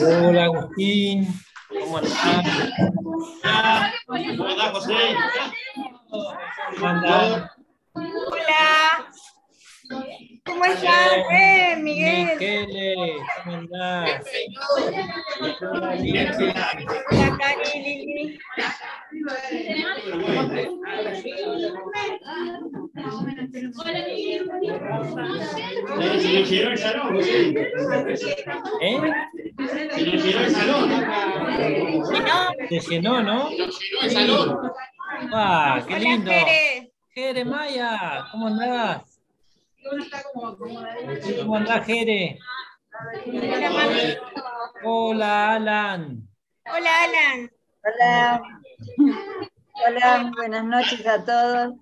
Hola Agustín, ¿cómo andás? ¿Cómo andás, José? ¿Cómo andás? Hola. ¿Cómo estás? Eh, Miguel. Miquele, ¿cómo andás? Hola, Cari, Lili. Se el salón. ¿Eh? Se llenó el salón. Se llenó, ¿no? Se llenó el salón. ¡Ah, qué lindo! Jere. Maya, ¿cómo andás? ¿Cómo andás, Jere? Hola, Alan. Hola, Alan. Hola. Hola, buenas noches a todos.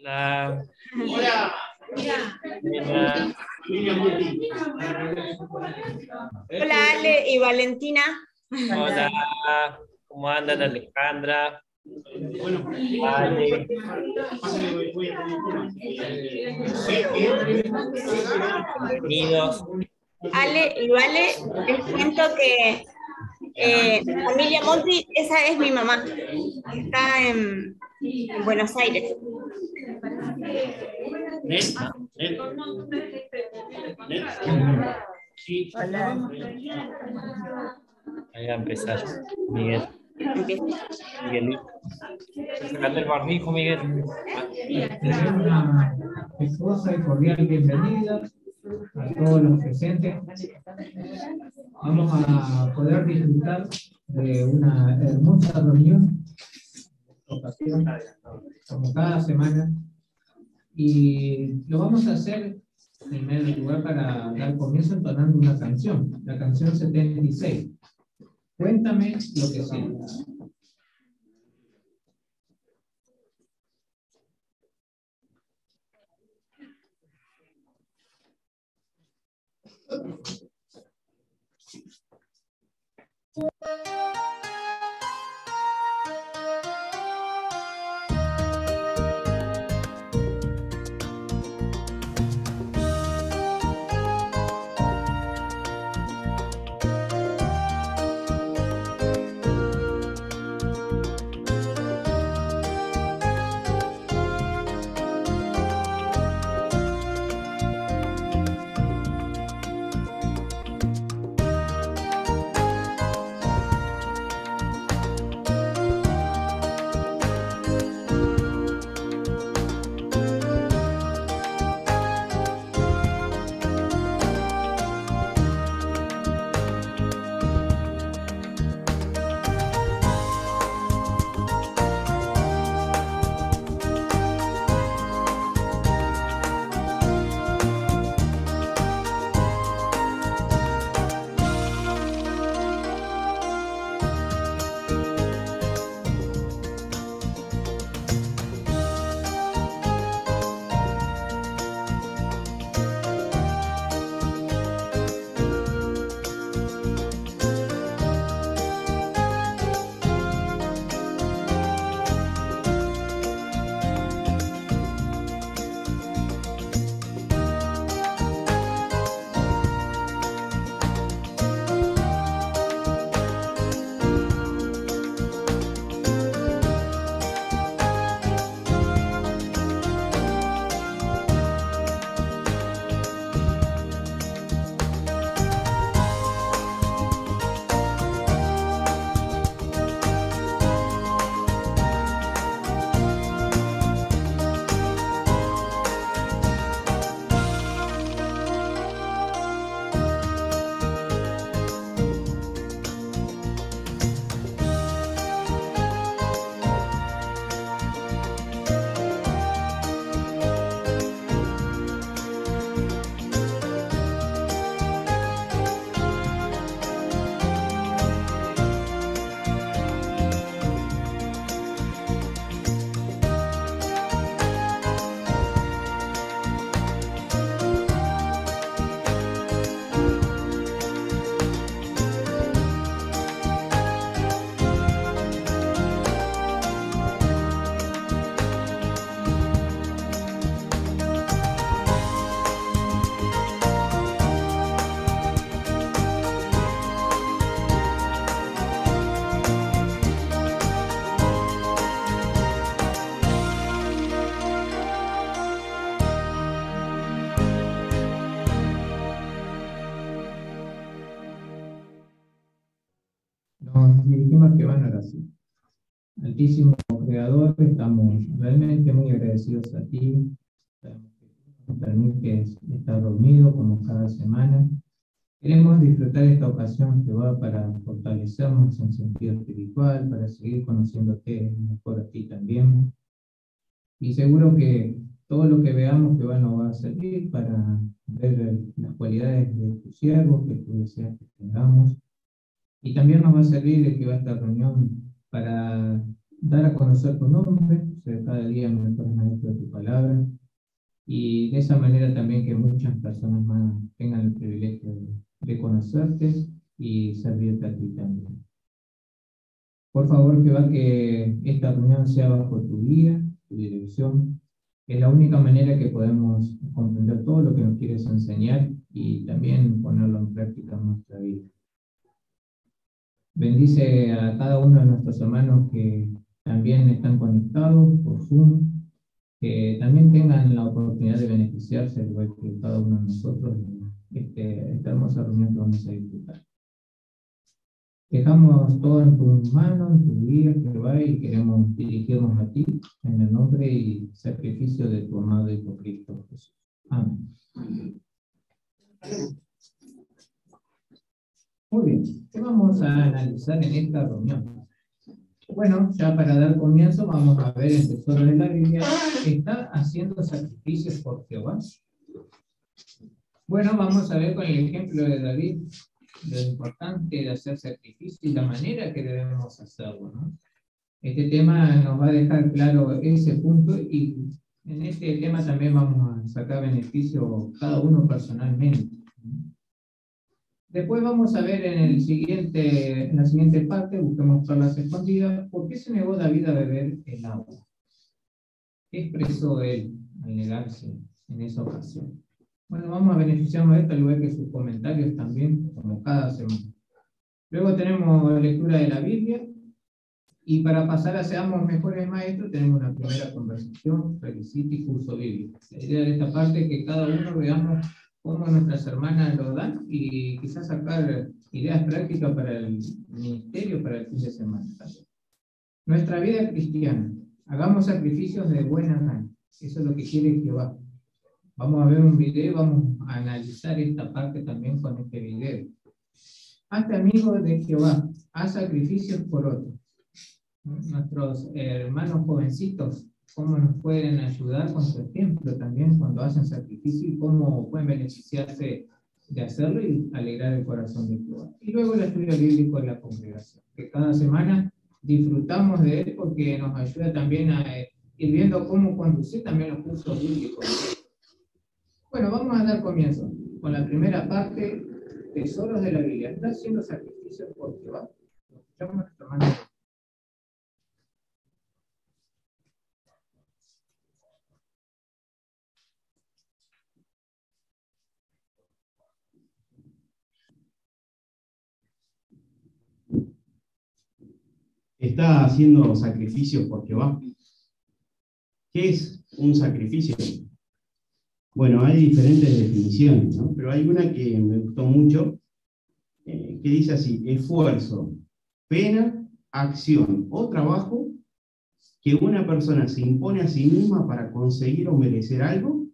Hola. Hola. Hola. Hola, Ale y Valentina. Hola. ¿Cómo andan, Alejandra? Vale. Bienvenidos. Ale y Vale, les cuento que eh, familia Monti, esa es mi mamá. Está en, en Buenos Aires. Nen, nen. Nen. Hola. A empezar. Miguel. Miguelito. Sacate el barbijo, Miguel. Una afectuosa y cordial bienvenida a todos los presentes. Vamos a poder disfrutar de una hermosa reunión, ocasión, como cada semana, y lo vamos a hacer en primer lugar para dar comienzo entonando una canción, la canción 76. Cuéntame lo que sientes. Altísimo Creador, estamos realmente muy agradecidos a ti. Nos permites estar reunidos como cada semana. Queremos disfrutar esta ocasión, Jehová, para fortalecernos en sentido espiritual, para seguir conociéndote mejor a ti también. Y seguro que todo lo que veamos, Jehová, nos va a servir para ver las cualidades de tu siervo que tú deseas que tengamos. Y también nos va a servir de que va esta reunión para dar a conocer tu nombre, ser cada día mejor maestro de tu palabra, y de esa manera también que muchas personas más tengan el privilegio de, conocerte y servirte a ti también. Por favor, que va que esta reunión sea bajo tu guía, tu dirección. Es la única manera que podemos comprender todo lo que nos quieres enseñar y también ponerlo en práctica en nuestra vida. Bendice a cada uno de nuestros hermanos que también están conectados por Zoom, que también tengan la oportunidad de beneficiarse, igual que cada uno de nosotros, de este, esta hermosa reunión que vamos a disfrutar. Dejamos todo en tus manos, en tu vida, Jehová, y queremos dirigirnos a ti en el nombre y sacrificio de tu amado Hijo Cristo Jesús. Amén. Muy bien, ¿qué vamos a analizar en esta reunión? Bueno, ya para dar comienzo, vamos a ver el tesoro de la Biblia. ¿Está haciendo sacrificios por Jehová? Bueno, vamos a ver con el ejemplo de David lo importante de hacer sacrificio y la manera que debemos hacerlo. Este tema nos va a dejar claro ese punto y en este tema también vamos a sacar beneficio cada uno personalmente. Después vamos a ver en, el siguiente, en la siguiente parte, busquemos las escondidas, ¿por qué se negó David a beber el agua? ¿Qué expresó él al negarse en esa ocasión? Bueno, vamos a beneficiarnos de esto, al igual que sus comentarios también, como cada semana. Luego tenemos lectura de la Biblia, y para pasar a seamos mejores maestros, tenemos una primera conversación, requisito y curso bíblico. La idea de esta parte es que cada uno veamos cómo nuestras hermanas lo dan y quizás sacar ideas prácticas para el ministerio, para el fin de semana. Nuestra vida cristiana. Hagamos sacrificios de buena gana. Eso es lo que quiere Jehová. Vamos a ver un video vamos a analizar esta parte también con este video. Hazte amigo de Jehová. Haz sacrificios por otros. Nuestros hermanos jovencitos cómo nos pueden ayudar con su ejemplo también cuando hacen sacrificio y cómo pueden beneficiarse de hacerlo y alegrar el corazón de Jehová. Y luego el estudio bíblico de la congregación, que cada semana disfrutamos de él porque nos ayuda también a eh, ir viendo cómo conducir también los cursos bíblicos. Bueno, vamos a dar comienzo con la primera parte, tesoros de la Biblia. ¿Está haciendo sacrificios por Jehová? Escuchamos a nuestro hermano. Está haciendo sacrificios por Jehová. ¿Qué es un sacrificio? Bueno, hay diferentes definiciones, ¿no? pero hay una que me gustó mucho, eh, que dice así, esfuerzo, pena, acción o trabajo que una persona se impone a sí misma para conseguir o merecer algo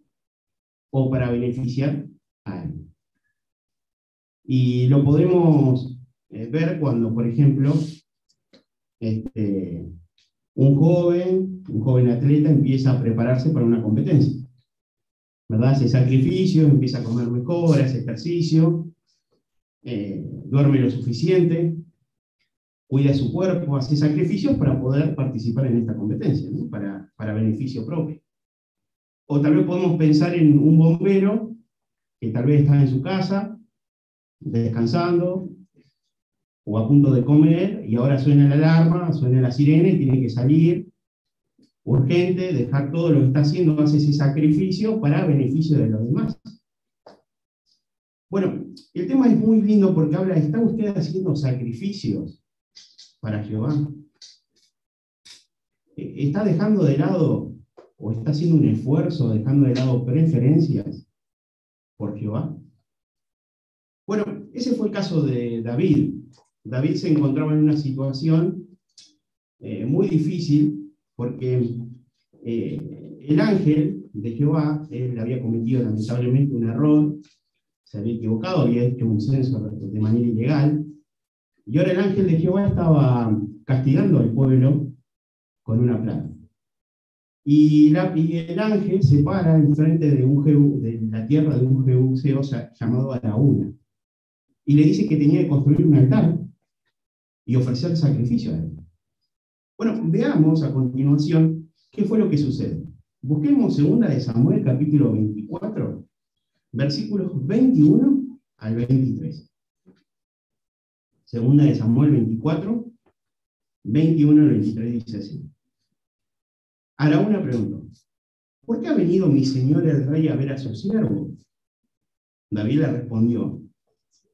o para beneficiar a alguien. Y lo podemos eh, ver cuando, por ejemplo, este, un joven, un joven atleta empieza a prepararse para una competencia. ¿Verdad? Hace sacrificio, empieza a comer mejor, hace ejercicio, eh, duerme lo suficiente, cuida su cuerpo, hace sacrificios para poder participar en esta competencia, para, para beneficio propio. O tal vez podemos pensar en un bombero que tal vez está en su casa, descansando, o a punto de comer y ahora suena la alarma, suena la sirena y tiene que salir urgente, dejar todo lo que está haciendo, hace ese sacrificio para beneficio de los demás. Bueno, el tema es muy lindo porque habla, ¿está usted haciendo sacrificios para Jehová? E, ¿Está dejando de lado o está haciendo un esfuerzo, dejando de lado preferencias por Jehová? Bueno, ese fue el caso de David. David se encontraba en una situación eh, muy difícil porque eh, el ángel de Jehová, él había cometido lamentablemente un error, se había equivocado, había hecho un censo de manera ilegal, y ahora el ángel de Jehová estaba castigando al pueblo con una plaga. Y, el ángel se para enfrente de, un de la tierra de un jebuseo llamado Araúna, y le dice que tenía que construir un altar y ofrecer sacrificio a él. Bueno, veamos a continuación qué fue lo que sucede. Busquemos segunda de Samuel capítulo 24, versículos 21 al 23. Segunda de Samuel 24, 21 al 23 dice así. Araúna preguntó, ¿por qué ha venido mi señor el rey a ver a su siervo? David le respondió,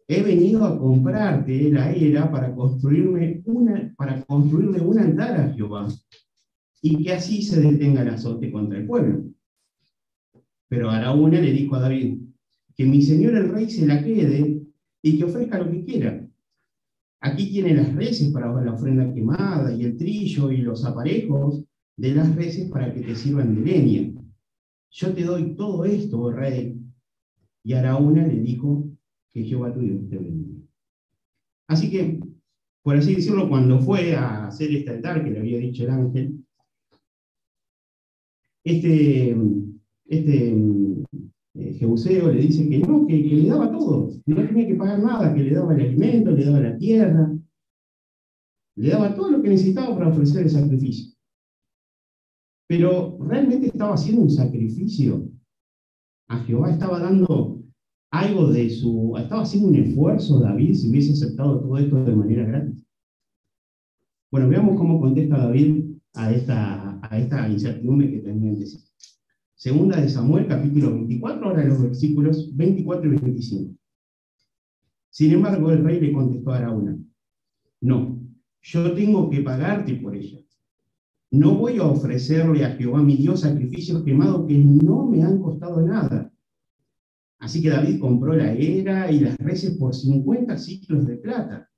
he venido a comprarte la era para construirme una, para construirle un altar a Jehová, y que así se detenga el azote contra el pueblo. Pero Araúna le dijo a David, que mi señor el rey se la quede y que ofrezca lo que quiera. Aquí tiene las reses para la ofrenda quemada y el trillo y los aparejos de las reses para que te sirvan de leña. Yo te doy todo esto, oh rey. Y Araúna le dijo, que Jehová tu Dios te bendiga. Así que, por así decirlo, cuando fue a hacer este altar que le había dicho el ángel, este, este eh, Jebuseo le dice que no, que, que, le daba todo, no tenía que pagar nada, que le daba el alimento, le daba la tierra, le daba todo lo que necesitaba para ofrecer el sacrificio. Pero realmente estaba haciendo un sacrificio a Jehová, estaba dando algo de su... Estaba haciendo un esfuerzo David si hubiese aceptado todo esto de manera gratis. Bueno, veamos cómo contesta David a esta, a esta incertidumbre que tenían de sí. Segunda de Samuel, capítulo 24, ahora los versículos 24 y 25. Sin embargo, el rey le contestó a Araúna, no, yo tengo que pagarte por ella. No voy a ofrecerle a Jehová mi Dios sacrificios quemados que no me han costado nada. Así que David compró la era y las reses por 50 ciclos de plata.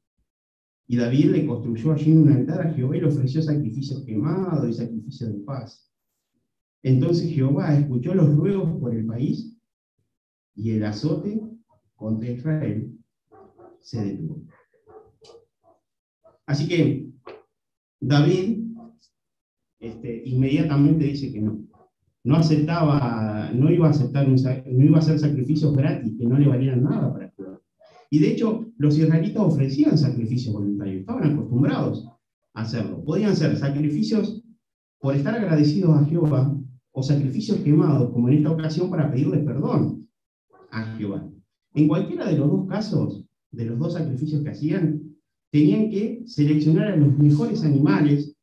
Y David le construyó allí un altar a Jehová y le ofreció sacrificios quemados y sacrificios de paz. Entonces Jehová escuchó los ruegos por el país y el azote contra Israel se detuvo. Así que David este, inmediatamente dice que no no aceptaba, no iba a aceptar, no iba a hacer sacrificios gratis que no le valieran nada para Jehová. Y de hecho, los israelitas ofrecían sacrificios voluntarios, estaban acostumbrados a hacerlo. Podían ser sacrificios por estar agradecidos a Jehová o sacrificios quemados, como en esta ocasión, para pedirle perdón a Jehová. En cualquiera de los dos casos, de los dos sacrificios que hacían, tenían que seleccionar a los mejores animales,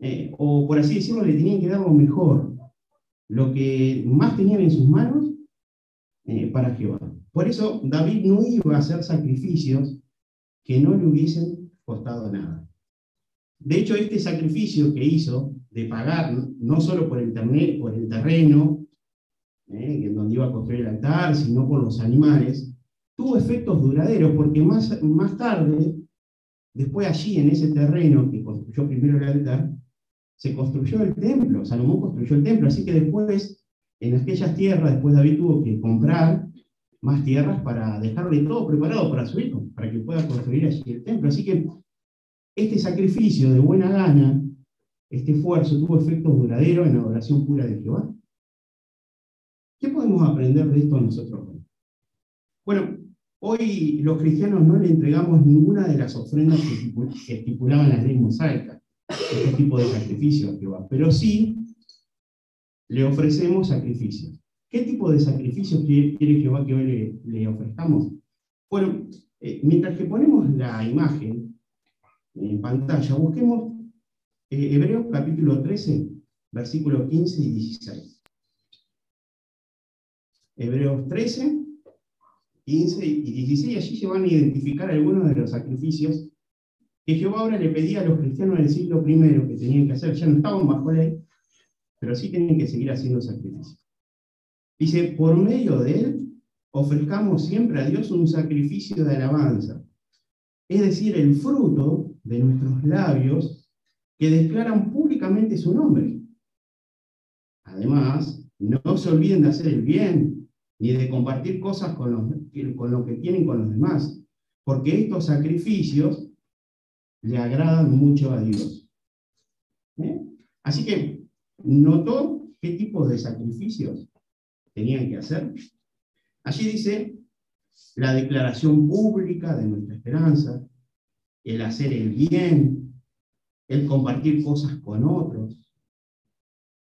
eh, o por así decirlo, le tenían que dar lo mejor, lo que más tenían en sus manos eh, para Jehová. Por eso David no iba a hacer sacrificios que no le hubiesen costado nada. De hecho, este sacrificio que hizo de pagar no solo por el, por el terreno, eh, donde iba a construir el altar, sino por los animales, tuvo efectos duraderos, porque más, más tarde, después allí en ese terreno que construyó primero el altar, se construyó el templo, Salomón construyó el templo, así que después, en aquellas tierras, después David tuvo que comprar más tierras para dejarle todo preparado para su hijo, para que pueda construir allí el templo. Así que este sacrificio de buena gana, este esfuerzo, tuvo efectos duraderos en la adoración pura de Jehová. ¿Qué podemos aprender de esto nosotros Bueno, hoy los cristianos no le entregamos ninguna de las ofrendas que estipulaban las leyes mosaicas este tipo de sacrificio Jehová, pero sí le ofrecemos sacrificios. ¿Qué tipo de sacrificios quiere Jehová que hoy le, ofrezcamos? Bueno, eh, mientras que ponemos la imagen en pantalla, busquemos eh, Hebreos capítulo 13, versículos 15 y 16. Hebreos 13, 15 y 16, allí se van a identificar algunos de los sacrificios que Jehová ahora le pedía a los cristianos del siglo I que tenían que hacer, ya no estaban bajo ley, pero sí tenían que seguir haciendo sacrificios. Dice, por medio de él, ofrezcamos siempre a Dios un sacrificio de alabanza. es decir, el fruto de nuestros labios que declaran públicamente su nombre. Además, no se olviden de hacer el bien, ni de compartir cosas con, los, con lo que tienen con los demás, porque estos sacrificios le agradan mucho a Dios. ¿Eh? Así que, ¿notó qué tipo de sacrificios tenían que hacer? Allí dice la declaración pública de nuestra esperanza, el hacer el bien, el compartir cosas con otros,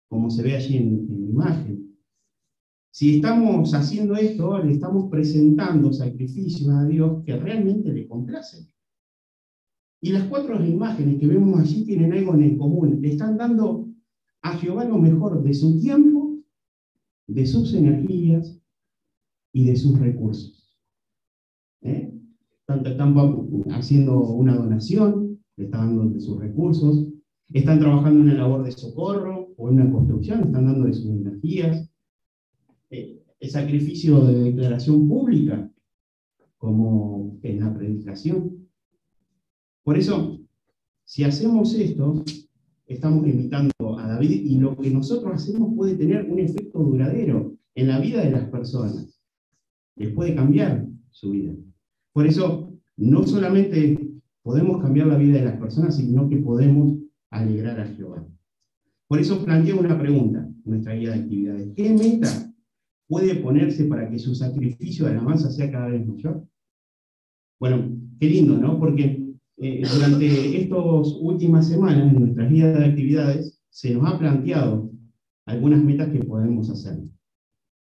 como se ve allí en, en la imagen. Si estamos haciendo esto, le estamos presentando sacrificios a Dios que realmente le complacen. Y las cuatro imágenes que vemos allí tienen algo en común. Le están dando a Jehová lo mejor de su tiempo, de sus energías y de sus recursos. ¿Eh? Están haciendo una donación, le están dando de sus recursos, están trabajando en una labor de socorro o en una construcción, están dando de sus energías. Eh, el sacrificio de declaración pública, como en la predicación. Por eso, si hacemos esto, estamos imitando a David y lo que nosotros hacemos puede tener un efecto duradero en la vida de las personas les puede cambiar su vida. Por eso, no solamente podemos cambiar la vida de las personas, sino que podemos alegrar a Jehová. Por eso planteo una pregunta, nuestra guía de actividades. ¿Qué meta puede ponerse para que su sacrificio de alabanza sea cada vez mayor? Bueno, qué lindo, ¿no? Porque eh, durante estas últimas semanas, en nuestras guías de actividades, se nos ha planteado algunas metas que podemos hacer.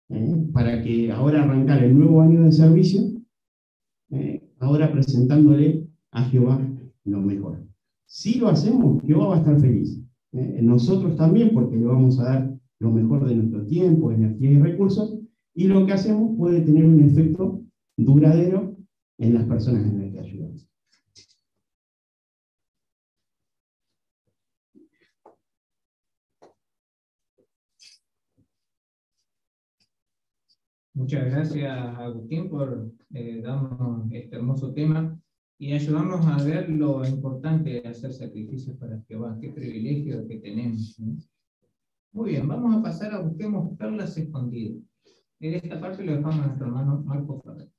¿eh? para que ahora arrancar el nuevo año de servicio, ¿eh? ahora presentándole a Jehová lo mejor. Si lo hacemos, Jehová va a estar feliz. ¿eh? Nosotros también, porque le vamos a dar lo mejor de nuestro tiempo, energía y recursos, y lo que hacemos puede tener un efecto duradero en las personas en las que ayudamos. Muchas gracias, Agustín, por eh, darnos este hermoso tema y ayudarnos a ver lo importante de hacer sacrificios para Jehová. Qué privilegio que tenemos. Muy bien, vamos a pasar a busquemos perlas escondidas. En esta parte lo dejamos a nuestro hermano Marco Ferrer.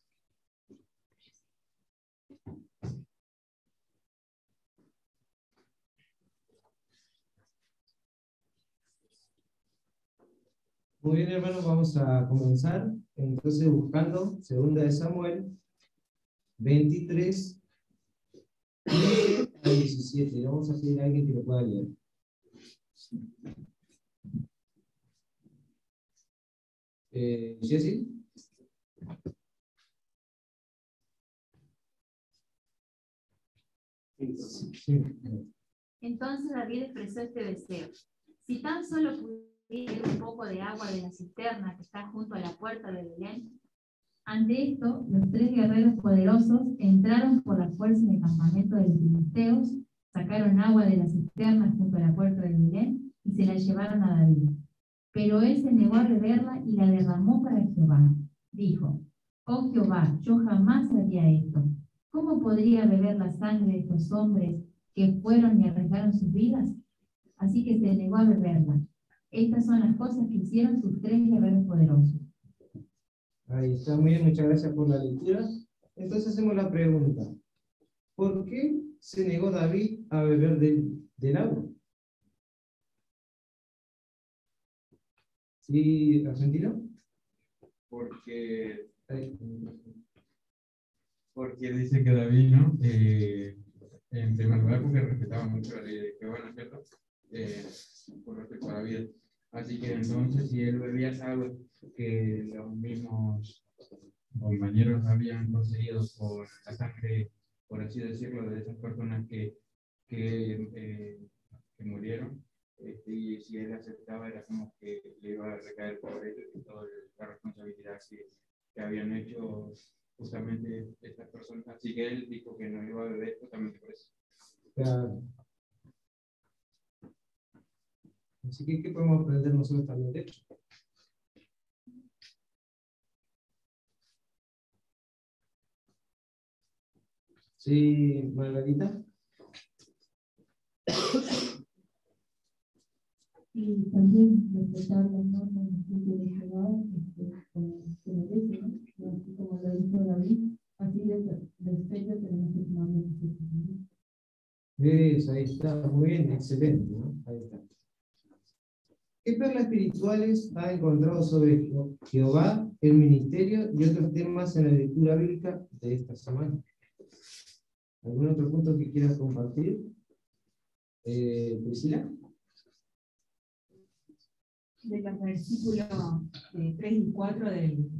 Muy bien, hermanos, vamos a comenzar entonces buscando segunda de Samuel 23 a 17. Vamos a pedir a alguien que lo pueda leer. Eh, Jessy. Entonces David expresó este deseo. Si tan solo pudiera un poco de agua de la cisterna que está junto a la puerta de Belén. Ante esto, los tres guerreros poderosos entraron por la fuerza en el campamento de los filisteos, sacaron agua de la cisterna junto a la puerta de Belén y se la llevaron a David. Pero él se negó a beberla y la derramó para Jehová. Dijo, oh Jehová, yo jamás haría esto. ¿Cómo podría beber la sangre de estos hombres que fueron y arriesgaron sus vidas? Así que se negó a beberla. Estas son las cosas que hicieron sus tres guerreros poderosos. Ahí está, muy bien, muchas gracias por la lectura. Entonces hacemos la pregunta. ¿Por qué se negó David a beber del, del agua? ¿Sí, argentino? Porque, porque dice que David, ¿no? Eh, en primer lugar, porque respetaba mucho la ley de Jehová, ¿no es cierto? Eh, por respecto a la vida. Así que entonces, si él bebía agua que los mismos compañeros habían conseguido por la sangre, por así decirlo, de esas personas que, que, eh, que murieron, este, y si él aceptaba, era como que le iba a recaer por él toda la responsabilidad que, que habían hecho justamente estas personas. Así que él dijo que no iba a beber justamente por eso. Así que, ¿qué podemos aprender nosotros también de esto? Sí, Margarita. Y también respetar las normas de Jehová, este, como se merece, ¿no? Así como lo dijo David, así de respeto tenemos que tomar. ¿no? Eso, ahí está, muy bien, excelente, ¿no? Ahí está. ¿Qué perlas espirituales ha encontrado sobre Je- Jehová, el ministerio y otros temas en la lectura bíblica de esta semana? ¿Algún otro punto que quieras compartir? Eh, Priscila. de los versículos eh, 3 y 4 del,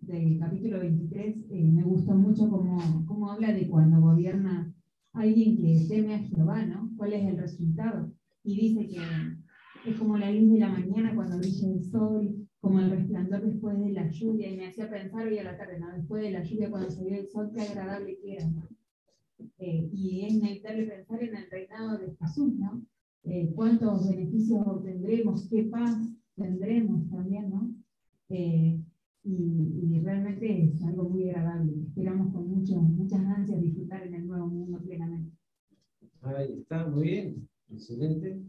del capítulo 23, eh, me gustó mucho cómo, cómo habla de cuando gobierna alguien que teme a Jehová, ¿no? ¿Cuál es el resultado? Y dice que es como la luz de la mañana cuando brilla el sol, como el resplandor después de la lluvia, y me hacía pensar hoy a la tarde, ¿no? Después de la lluvia, cuando salió el sol, qué agradable que era, ¿no? Eh, y es inevitable pensar en el reinado de Jesús, ¿no? Eh, cuántos beneficios obtendremos, qué paz tendremos también, ¿no? Eh, y, y realmente es algo muy agradable. Esperamos con mucho, muchas ansias disfrutar en el nuevo mundo plenamente. Ahí está, muy bien, excelente.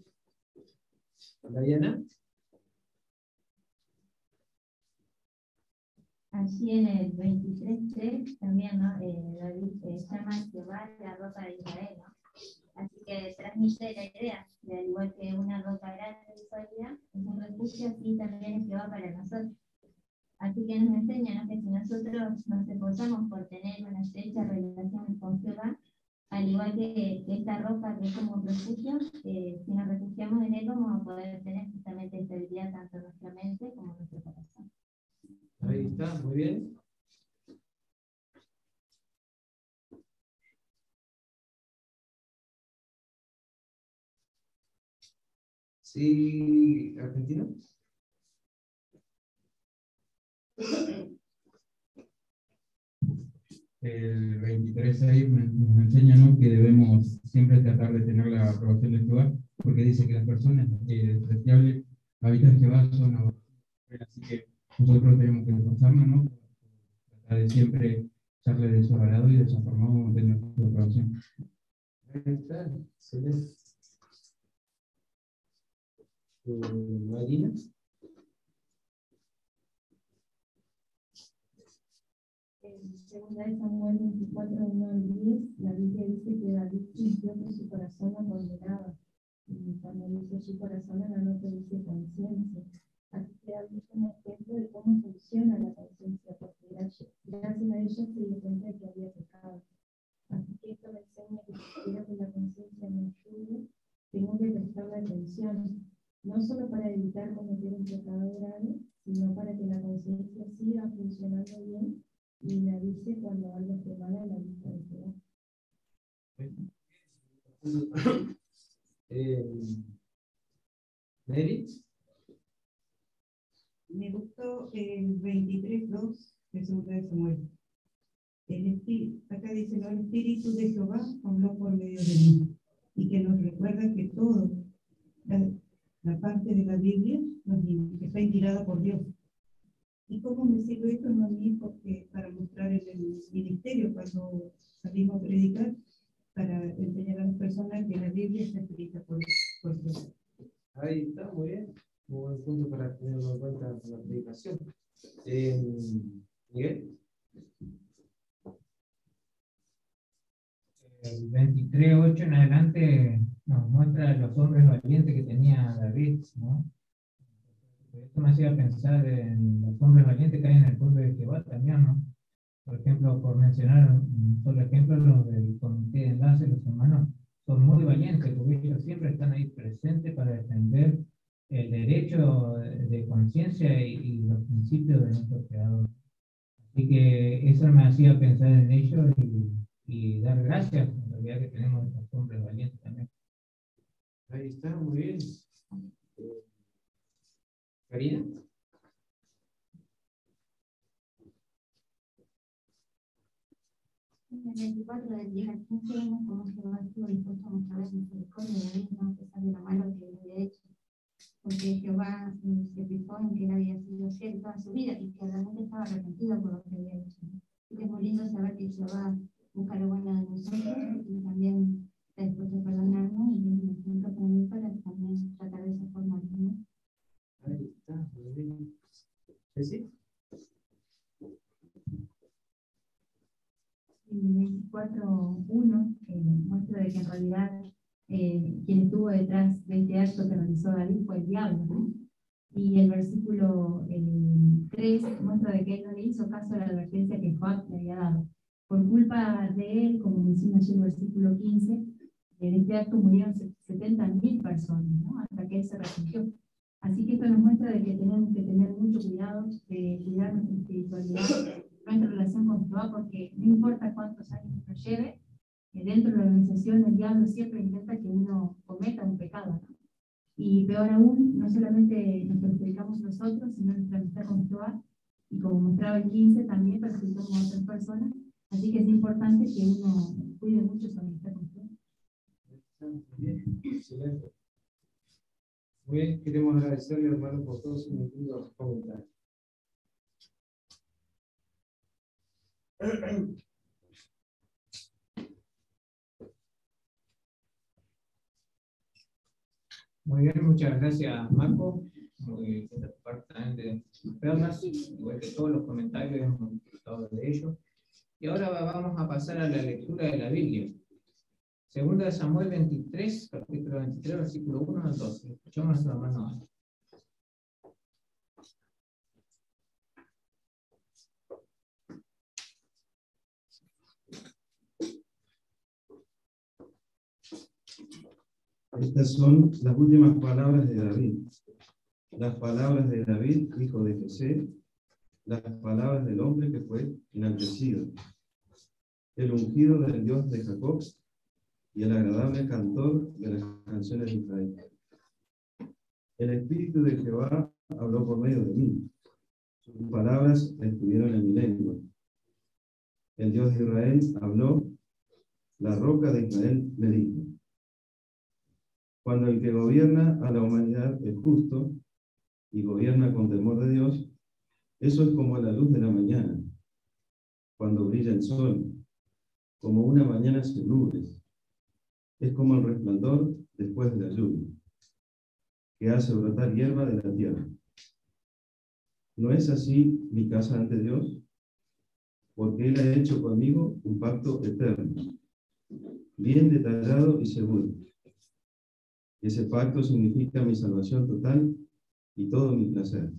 Dayana. Allí en el 23.3 también, ¿no? Eh, David llama a Jehová la roca de Israel, ¿no? Así que transmite la idea, de al igual que una roca grande y sólida es un refugio, así también es Jehová para nosotros. Así que nos enseña ¿no? que si nosotros nos esforzamos por tener una estrecha relación con Jehová, al igual que, que esta roca que es como un refugio, eh, si nos refugiamos en él vamos a poder tener justamente estabilidad tanto en nuestra mente como en nuestro corazón. Ahí está, muy bien. Sí, Argentina. El 23 ahí me- nos enseña que debemos siempre tratar de tener la aprobación de Jehová, porque dice que las personas eh, despreciables habitan Jehová son. Así que nosotros tenemos que esforzarnos, ¿no? Tratar de siempre echarle de su agrado y de forma vamos a tener su aprobación. Marina. En segunda de Samuel 24, 1 al 10, la Biblia dice que David sintió que su corazón lo. Y cuando dice su corazón, en la nota dice conciencia. Así que David es un ejemplo de cómo funciona la conciencia, porque gracias a ella se dio cuenta de que había pecado. Así que esto me enseña que quiero que la conciencia me ayude, tengo que prestarle atención, no solo para evitar cometer un pecado grave, sino para que la conciencia siga funcionando bien y me avise cuando algo esté mal en la vista de Jehová. Eh, Mary. Me gustó el 23.2 de Segunda de Samuel. El espíritu, acá dice, "No, el Espíritu de Jehová habló por medio de mí. Y que nos recuerda que todo, la, la parte de la Biblia, nos está inspirada por Dios. ¿Y cómo me sirve esto a mí? Porque para mostrar en el ministerio, cuando salimos a predicar, para enseñar a las personas que la Biblia está escrita por, por Dios. Ahí está, muy bien. Muy buen punto para tenerlo en cuenta en la predicación. Eh, Miguel. El 23.8 en adelante nos muestra los hombres valientes que tenía David, ¿no? Esto me hacía pensar en los hombres valientes que hay en el pueblo de Jehová también, ¿no? Por ejemplo, por mencionar un solo ejemplo, los del comité de enlace, los hermanos, son muy valientes, porque ellos siempre están ahí presentes para defender el derecho de, conciencia y, y los principios de nuestro creador. Así que eso me hacía pensar en ellos y, y dar gracias, en realidad, que tenemos estos hombres valientes también. Ahí está, muy bien. Eh, Karina. En el 24 del 10 al 15 vemos cómo Jehová estuvo dispuesto a mostrar misericordia de David, a pesar de lo malo que había hecho. Porque Jehová eh, se fijó en que él había sido fiel toda su vida y que realmente estaba arrepentido por lo que había hecho. Y que es muy lindo saber que Jehová busca lo bueno de nosotros y también está dispuesto a perdonarnos y es un ejemplo para mí para también tratar de esa forma. ¿no? Ahí está, muy bien. ¿Sí? el 24.1 eh, muestra de que en realidad eh, quien estuvo detrás de este acto que realizó David fue el diablo. ¿no? Y el versículo eh, 3 muestra de que él no le hizo caso a la advertencia que Joab le había dado. Por culpa de él, como menciona allí el versículo 15, en este acto murieron 70.000 personas, ¿no? hasta que él se arrepintió. Así que esto nos muestra de que tenemos que tener mucho cuidado, de cuidar nuestra espiritualidad, nuestra relación con Jehová, porque no importa cuántos años nos lleve, eh, dentro de la organización el diablo siempre intenta que uno cometa un pecado. ¿no? Y peor aún, no solamente nos perjudicamos nosotros, sino nuestra amistad con Jehová, y como mostraba el 15, también perjudicamos a otras personas. Así que es importante que uno cuide mucho su amistad con Jehová. Excelente. Muy bien, queremos agradecerle, hermano, por todos sus nutridos comentarios. Muy bien, muchas gracias, Marco. Muy bien, parte también de sus perlas, igual que todos los comentarios hemos disfrutado de ellos. Y ahora vamos a pasar a la lectura de la Biblia. Segunda de Samuel 23, capítulo 23, versículo 1 al 12. Escuchamos a hermano Ana. Estas son las últimas palabras de David. Las palabras de David, hijo de José, las palabras del hombre que fue enaltecido, el ungido del Dios de Jacob y el agradable cantor de las canciones de Israel. El Espíritu de Jehová habló por medio de mí. Sus palabras estuvieron en mi lengua. El Dios de Israel habló, la roca de Israel me dijo. Cuando el que gobierna a la humanidad es justo y gobierna con temor de Dios, eso es como la luz de la mañana, cuando brilla el sol, como una mañana sin. Es como el resplandor después de la lluvia, que hace brotar hierba de la tierra. ¿No es así mi casa ante Dios? Porque Él ha hecho conmigo un pacto eterno, bien detallado y seguro. Ese pacto significa mi salvación total y todo mi placer.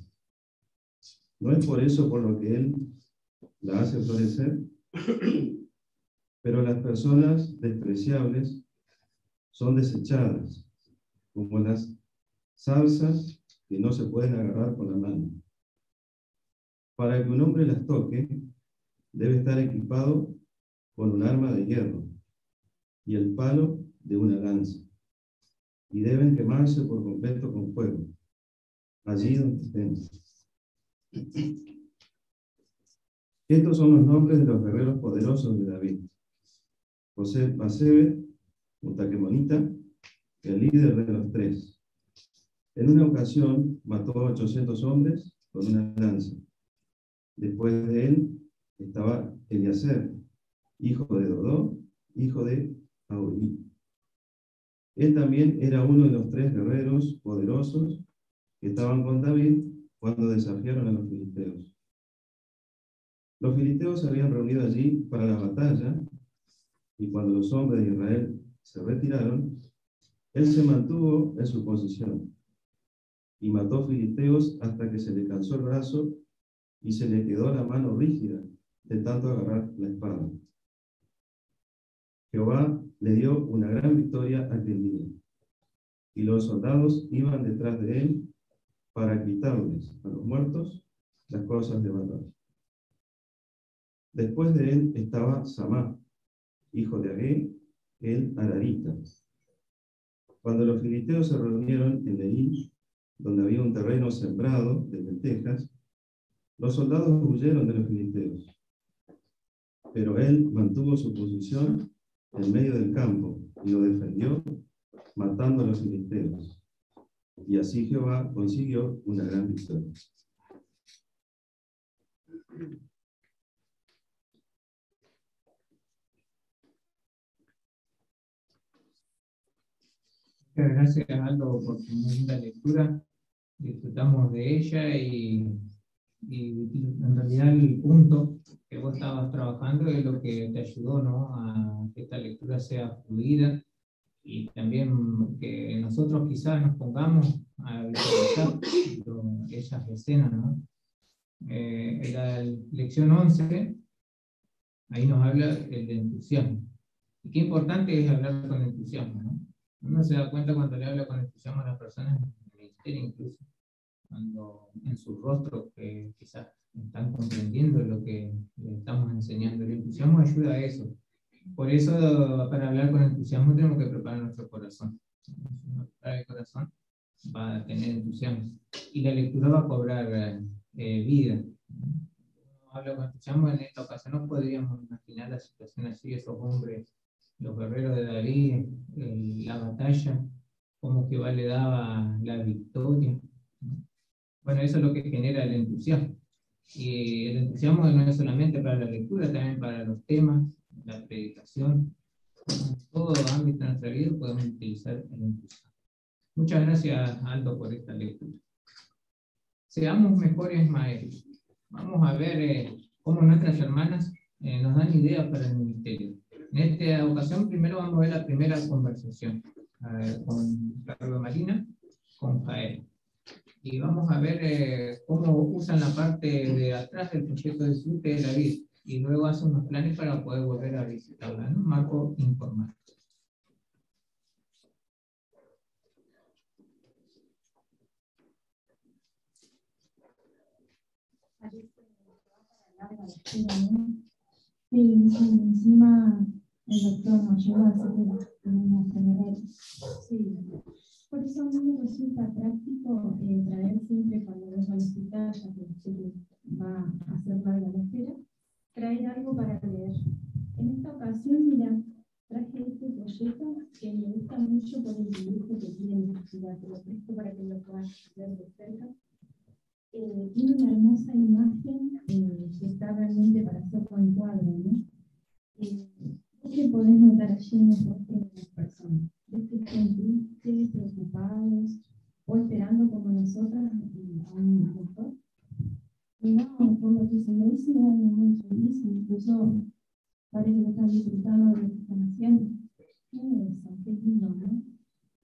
No es por eso por lo que Él la hace florecer, pero las personas despreciables son desechadas, como las salsas que no se pueden agarrar con la mano. Para que un hombre las toque, debe estar equipado con un arma de hierro y el palo de una lanza, y deben quemarse por completo con fuego, allí donde estén. Estos son los nombres de los guerreros poderosos de David. José Basebe, Mutaquemonita, el líder de los tres. En una ocasión mató a 800 hombres con una lanza. Después de él estaba Eliaser, hijo de Dodó, hijo de Aurí. Él también era uno de los tres guerreros poderosos que estaban con David cuando desafiaron a los filisteos. Los filisteos se habían reunido allí para la batalla y cuando los hombres de Israel se retiraron, él se mantuvo en su posición y mató filisteos hasta que se le cansó el brazo y se le quedó la mano rígida de tanto agarrar la espada. Jehová le dio una gran victoria aquel día, y los soldados iban detrás de él para quitarles a los muertos las cosas de valor. Después de él estaba Samá, hijo de Agé, el Ararita. Cuando los filisteos se reunieron en Leí, donde había un terreno sembrado de lentejas, los soldados huyeron de los filisteos. Pero él mantuvo su posición en medio del campo y lo defendió, matando a los filisteos. Y así Jehová consiguió una gran victoria. Gracias, Aldo, por tu linda lectura. Disfrutamos de ella y, y en realidad el punto que vos estabas trabajando es lo que te ayudó ¿no? a que esta lectura sea fluida y también que nosotros quizás nos pongamos a visualizar esas escenas. ¿no? Eh, en la lección 11, ahí nos habla el de entusiasmo. Y qué importante es hablar con entusiasmo. ¿no? Uno se da cuenta cuando le habla con entusiasmo a las personas, en el ministerio incluso, cuando en sus rostros que quizás están comprendiendo lo que le estamos enseñando. El entusiasmo ayuda a eso. Por eso, para hablar con entusiasmo, tenemos que preparar nuestro corazón. Si uno prepara el corazón, va a tener entusiasmo. Y la lectura va a cobrar eh, vida. Uno habla con entusiasmo, en esta ocasión no podríamos imaginar la situación así, esos hombres, los guerreros de David, la batalla, como que le daba la victoria. Bueno, eso es lo que genera el entusiasmo. Y el entusiasmo no es solamente para la lectura, también para los temas, la predicación. En todo ámbito de nuestra vida podemos utilizar el entusiasmo. Muchas gracias, Aldo, por esta lectura. Seamos mejores maestros. Vamos a ver eh, cómo nuestras hermanas eh, nos dan ideas para el ministerio. En esta ocasión, primero vamos a ver la primera conversación con Carlos Marina, con Jael y vamos a ver eh, cómo usan la parte de atrás del proyecto de disfrute de la y luego hacen unos planes para poder volver a visitarla, ¿no? Marco informal. Sí, encima el doctor nos ayuda, así que tenemos que tener Sí. Por eso a mí me resulta práctico eh, traer siempre cuando voy al hospital, ya que va a hacer la la espera, traer algo para leer. En esta ocasión, mira, traje este proyecto que me gusta mucho por el dibujo que tiene te lo presto para que lo puedas ver de cerca. Eh, una hermosa imagen eh, que está realmente para hacer con cuadro, ¿no? Eh, ¿Qué podés notar allí en el rostro de las personas? ¿Ves que están tristes, preocupados o esperando como nosotras a un doctor? No, por lo que se me dice, van muy felices, incluso parece que están disfrutando de lo que están haciendo. ¿Qué es eso? Qué lindo, ¿no?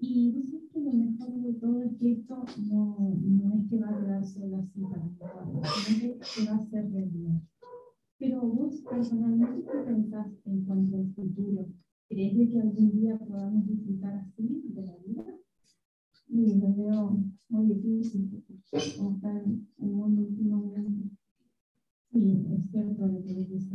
Y sabés que lo mejor de todo es que esto no, no es que va a quedar solo así para nosotros, sino que va a ser realidad. Pero vos personalmente, ¿qué pensás en cuanto al futuro? ¿Crees que algún día podamos disfrutar así de la vida? Y lo veo muy difícil, como está el mundo últimamente. Sí, es cierto lo que decís.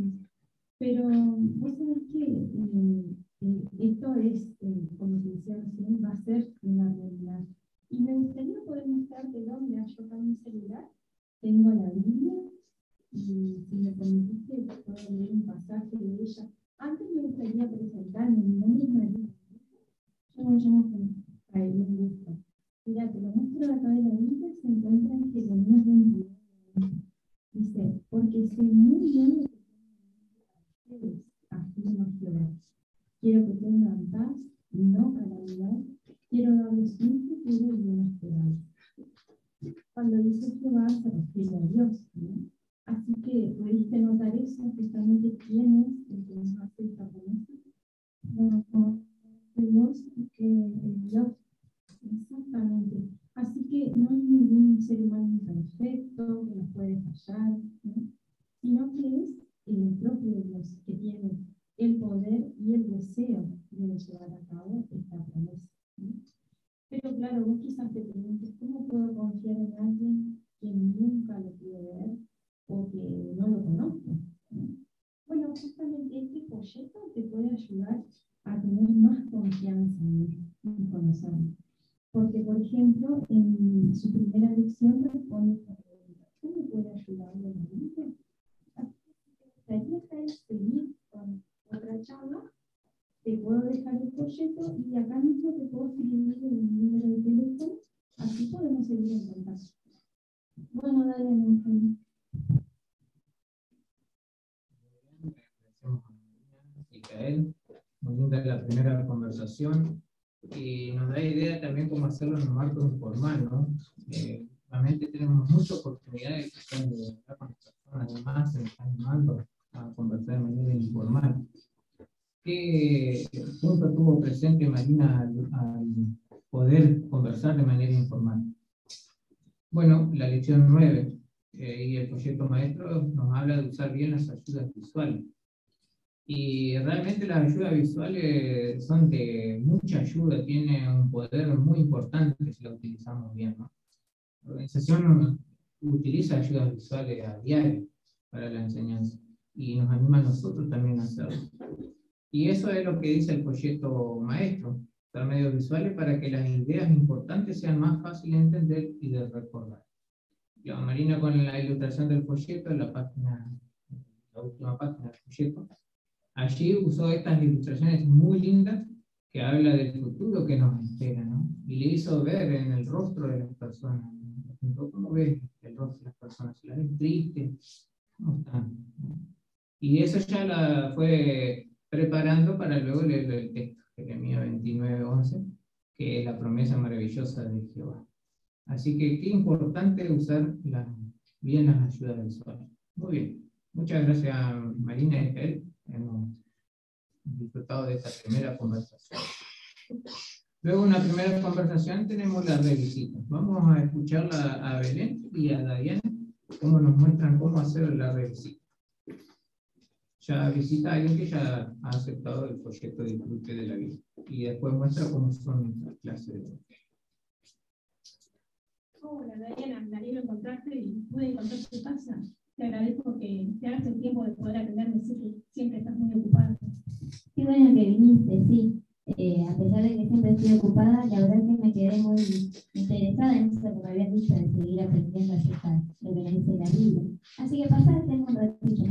Pero vos sabés que eh, eh, esto es, eh, como te decía recién, va a ser una realidad. Y me gustaría poder mostrarte dónde yo acá mi celular. Tengo la Biblia y si me permitiste, puedo leer un pasaje de ella. Antes me gustaría presentarme, mi nombre es María. Yo me llamo Jaelín Gusto. Mira, te lo muestro acá de la Biblia, se encuentra en Jeremías 21. Dice, porque sé muy bien lo que ustedes, afirma Jehová. Quiero que tengan paz y no calamidad. Quiero darles un futuro y una esperanza. Cuando dice Jehová se refiere a Dios. Así que pudiste notar eso, justamente quién es el que nos hace esta promesa. Bueno, Dios que Dios. Exactamente. Así que no hay ningún ser humano perfecto que nos puede fallar, sino que es el propio Dios que tiene el poder y el deseo de llevar a cabo esta promesa. Pero claro, vos quizás te preguntes, ¿cómo puedo confiar en alguien que nunca lo pude ver o que no lo conozco. Bueno, justamente este folleto te puede ayudar a tener más confianza en, en conocerlo. Porque, por ejemplo, en su primera lección responde esta pregunta. ¿Cómo puede ayudarle a la vida? ¿Te gustaría seguir con otra charla? Te puedo dejar el folleto y acá mismo te puedo escribir el número de teléfono. Así podemos seguir en contacto. Bueno, dale, Benjamín. Micael, muy linda la primera conversación. y nos da idea también cómo hacerlo en un marco informal, ¿no? Eh, realmente tenemos muchas oportunidades de hablar con las personas, además se nos están animando a conversar de manera informal. ¿Qué punto tuvo presente Marina al, al poder conversar de manera informal? Bueno, la lección 9 eh, y el proyecto maestro nos habla de usar bien las ayudas visuales. Y realmente las ayudas visuales son de mucha ayuda, tienen un poder muy importante si lo utilizamos bien. ¿no? La organización utiliza ayudas visuales a diario para la enseñanza y nos anima a nosotros también a hacerlo. Y eso es lo que dice el proyecto maestro, usar medios visuales para que las ideas importantes sean más fáciles de entender y de recordar. Ya, Marina con la ilustración del folleto, la página, la última página del folleto, allí usó estas ilustraciones muy lindas que habla del futuro que nos espera, ¿no? Y le hizo ver en el rostro de las personas, ¿no? ¿cómo ves el rostro de las personas? ¿La ves triste? ¿Cómo están? Y eso ya la fue preparando para luego leer el texto, Jeremías 29.11, que es la promesa maravillosa de Jehová. Así que qué importante usar la, bien las ayudas visuales. Muy bien. Muchas gracias Marina y Jael hemos disfrutado de esta primera conversación. Luego, en la primera conversación, tenemos la revisita. Vamos a escuchar a Belén y a Diana cómo nos muestran cómo hacer la revisita. Ya visita a alguien que ya ha aceptado el proyecto de disfrute de la vida y después muestra cómo son las clases de Hola, Diana, me alegro encontrarte y pude encontrar tu casa te agradezco que te hagas el tiempo de poder atenderme, sé que siempre estás muy ocupada. Qué bueno que viniste, sí. Eh, a pesar de que siempre estoy ocupada, la verdad es que me quedé muy interesada en eso que me habías dicho, de seguir aprendiendo acerca de lo que nos dice la Biblia. Así que tengo un ratito.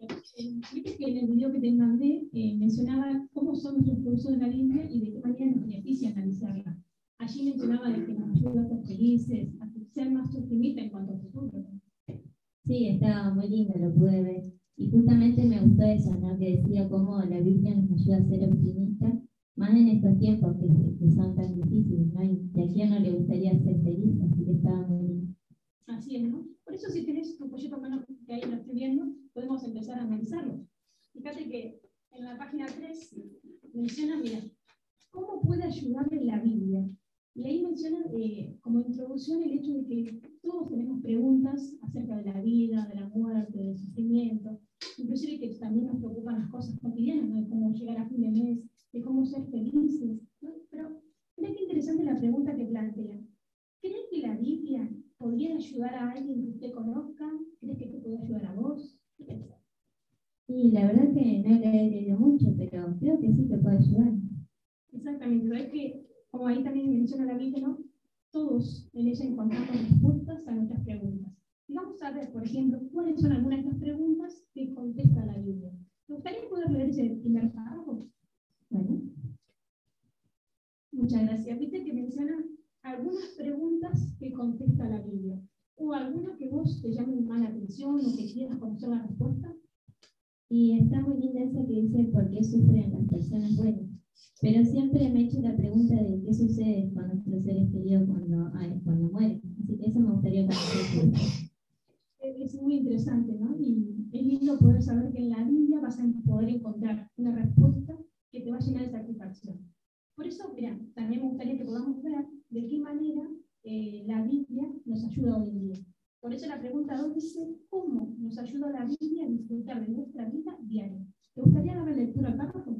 Viste que en el video que te mandé eh, mencionaba cómo son nuestros productos de la Biblia y de qué manera nos beneficia analizarla. Allí mencionaba de que nos ayuda a ser felices, a ser más optimista en cuanto a futuro. Sí, estaba muy lindo, lo pude ver. Y justamente me gustó eso, ¿no? Que decía cómo la Biblia nos ayuda a ser optimistas, más en estos tiempos que, que son tan difíciles, ¿no? Y a quién no le gustaría ser feliz, así que estaba muy lindo. Así es, ¿no? Por eso si tenés tu folleto mano que ahí lo estoy viendo, podemos empezar a analizarlo. Fíjate que en la página 3 menciona, mira, ¿cómo puede ayudarle la Biblia? Y ahí menciona eh, como introducción el hecho de que todos tenemos preguntas acerca de la vida, de la muerte, del sufrimiento, inclusive que también nos preocupan las cosas cotidianas, de cómo llegar a fin de mes, de cómo ser felices. Pero mira qué interesante la pregunta que plantea. ¿Crees que la Biblia podría ayudar a alguien que usted conozca? ¿Crees que te puede ayudar a vos? Y la verdad es que no le he leído mucho, pero creo que sí te puede ayudar. Exactamente, pero es que como ahí también menciona la Biblia, ¿no? todos en ella encontramos respuestas a nuestras preguntas. Y vamos a ver, por ejemplo, cuáles son algunas de estas preguntas que contesta la Biblia. ¿Te gustaría poder leer ese primer párrafo? Bueno. Muchas gracias. Viste que menciona algunas preguntas que contesta la Biblia. ¿O alguna que vos te llame más la atención o que quieras conocer la respuesta? Y está muy linda esa que dice por qué sufren las personas buenas. Pero siempre me he hecho la pregunta de qué sucede con nuestros seres queridos cuando, cuando mueren. Así que eso me gustaría conocer. Es muy interesante, ¿no? Y es lindo poder saber que en la Biblia vas a poder encontrar una respuesta que te va a llenar de satisfacción. Por eso, mira, también me gustaría que podamos ver de qué manera eh, la Biblia nos ayuda hoy en día. Por eso la pregunta 2 dice, ¿cómo nos ayuda la Biblia a disfrutar de nuestra vida diaria? ¿Te gustaría darle lectura al párrafo?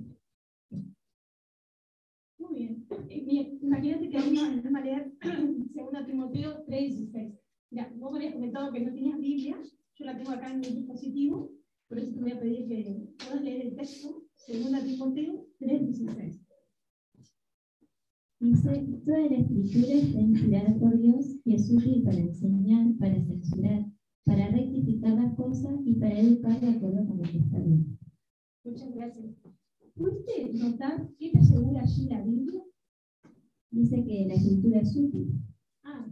Muy bien. Eh, bien, imagínate que vamos a leer 2 Timoteo 3.16. Ya, vos me habías comentado que no tenías Biblia, yo la tengo acá en mi dispositivo, por eso te voy a pedir que puedas leer el texto, 2 Timoteo 3.16. Dice, toda la escritura está inspirada por Dios y es útil para enseñar, para censurar, para rectificar las cosas y para educar de acuerdo con lo que está bien. Muchas gracias. ¿Pudiste notar qué te asegura allí la Biblia? Dice que la escritura es útil. Ah,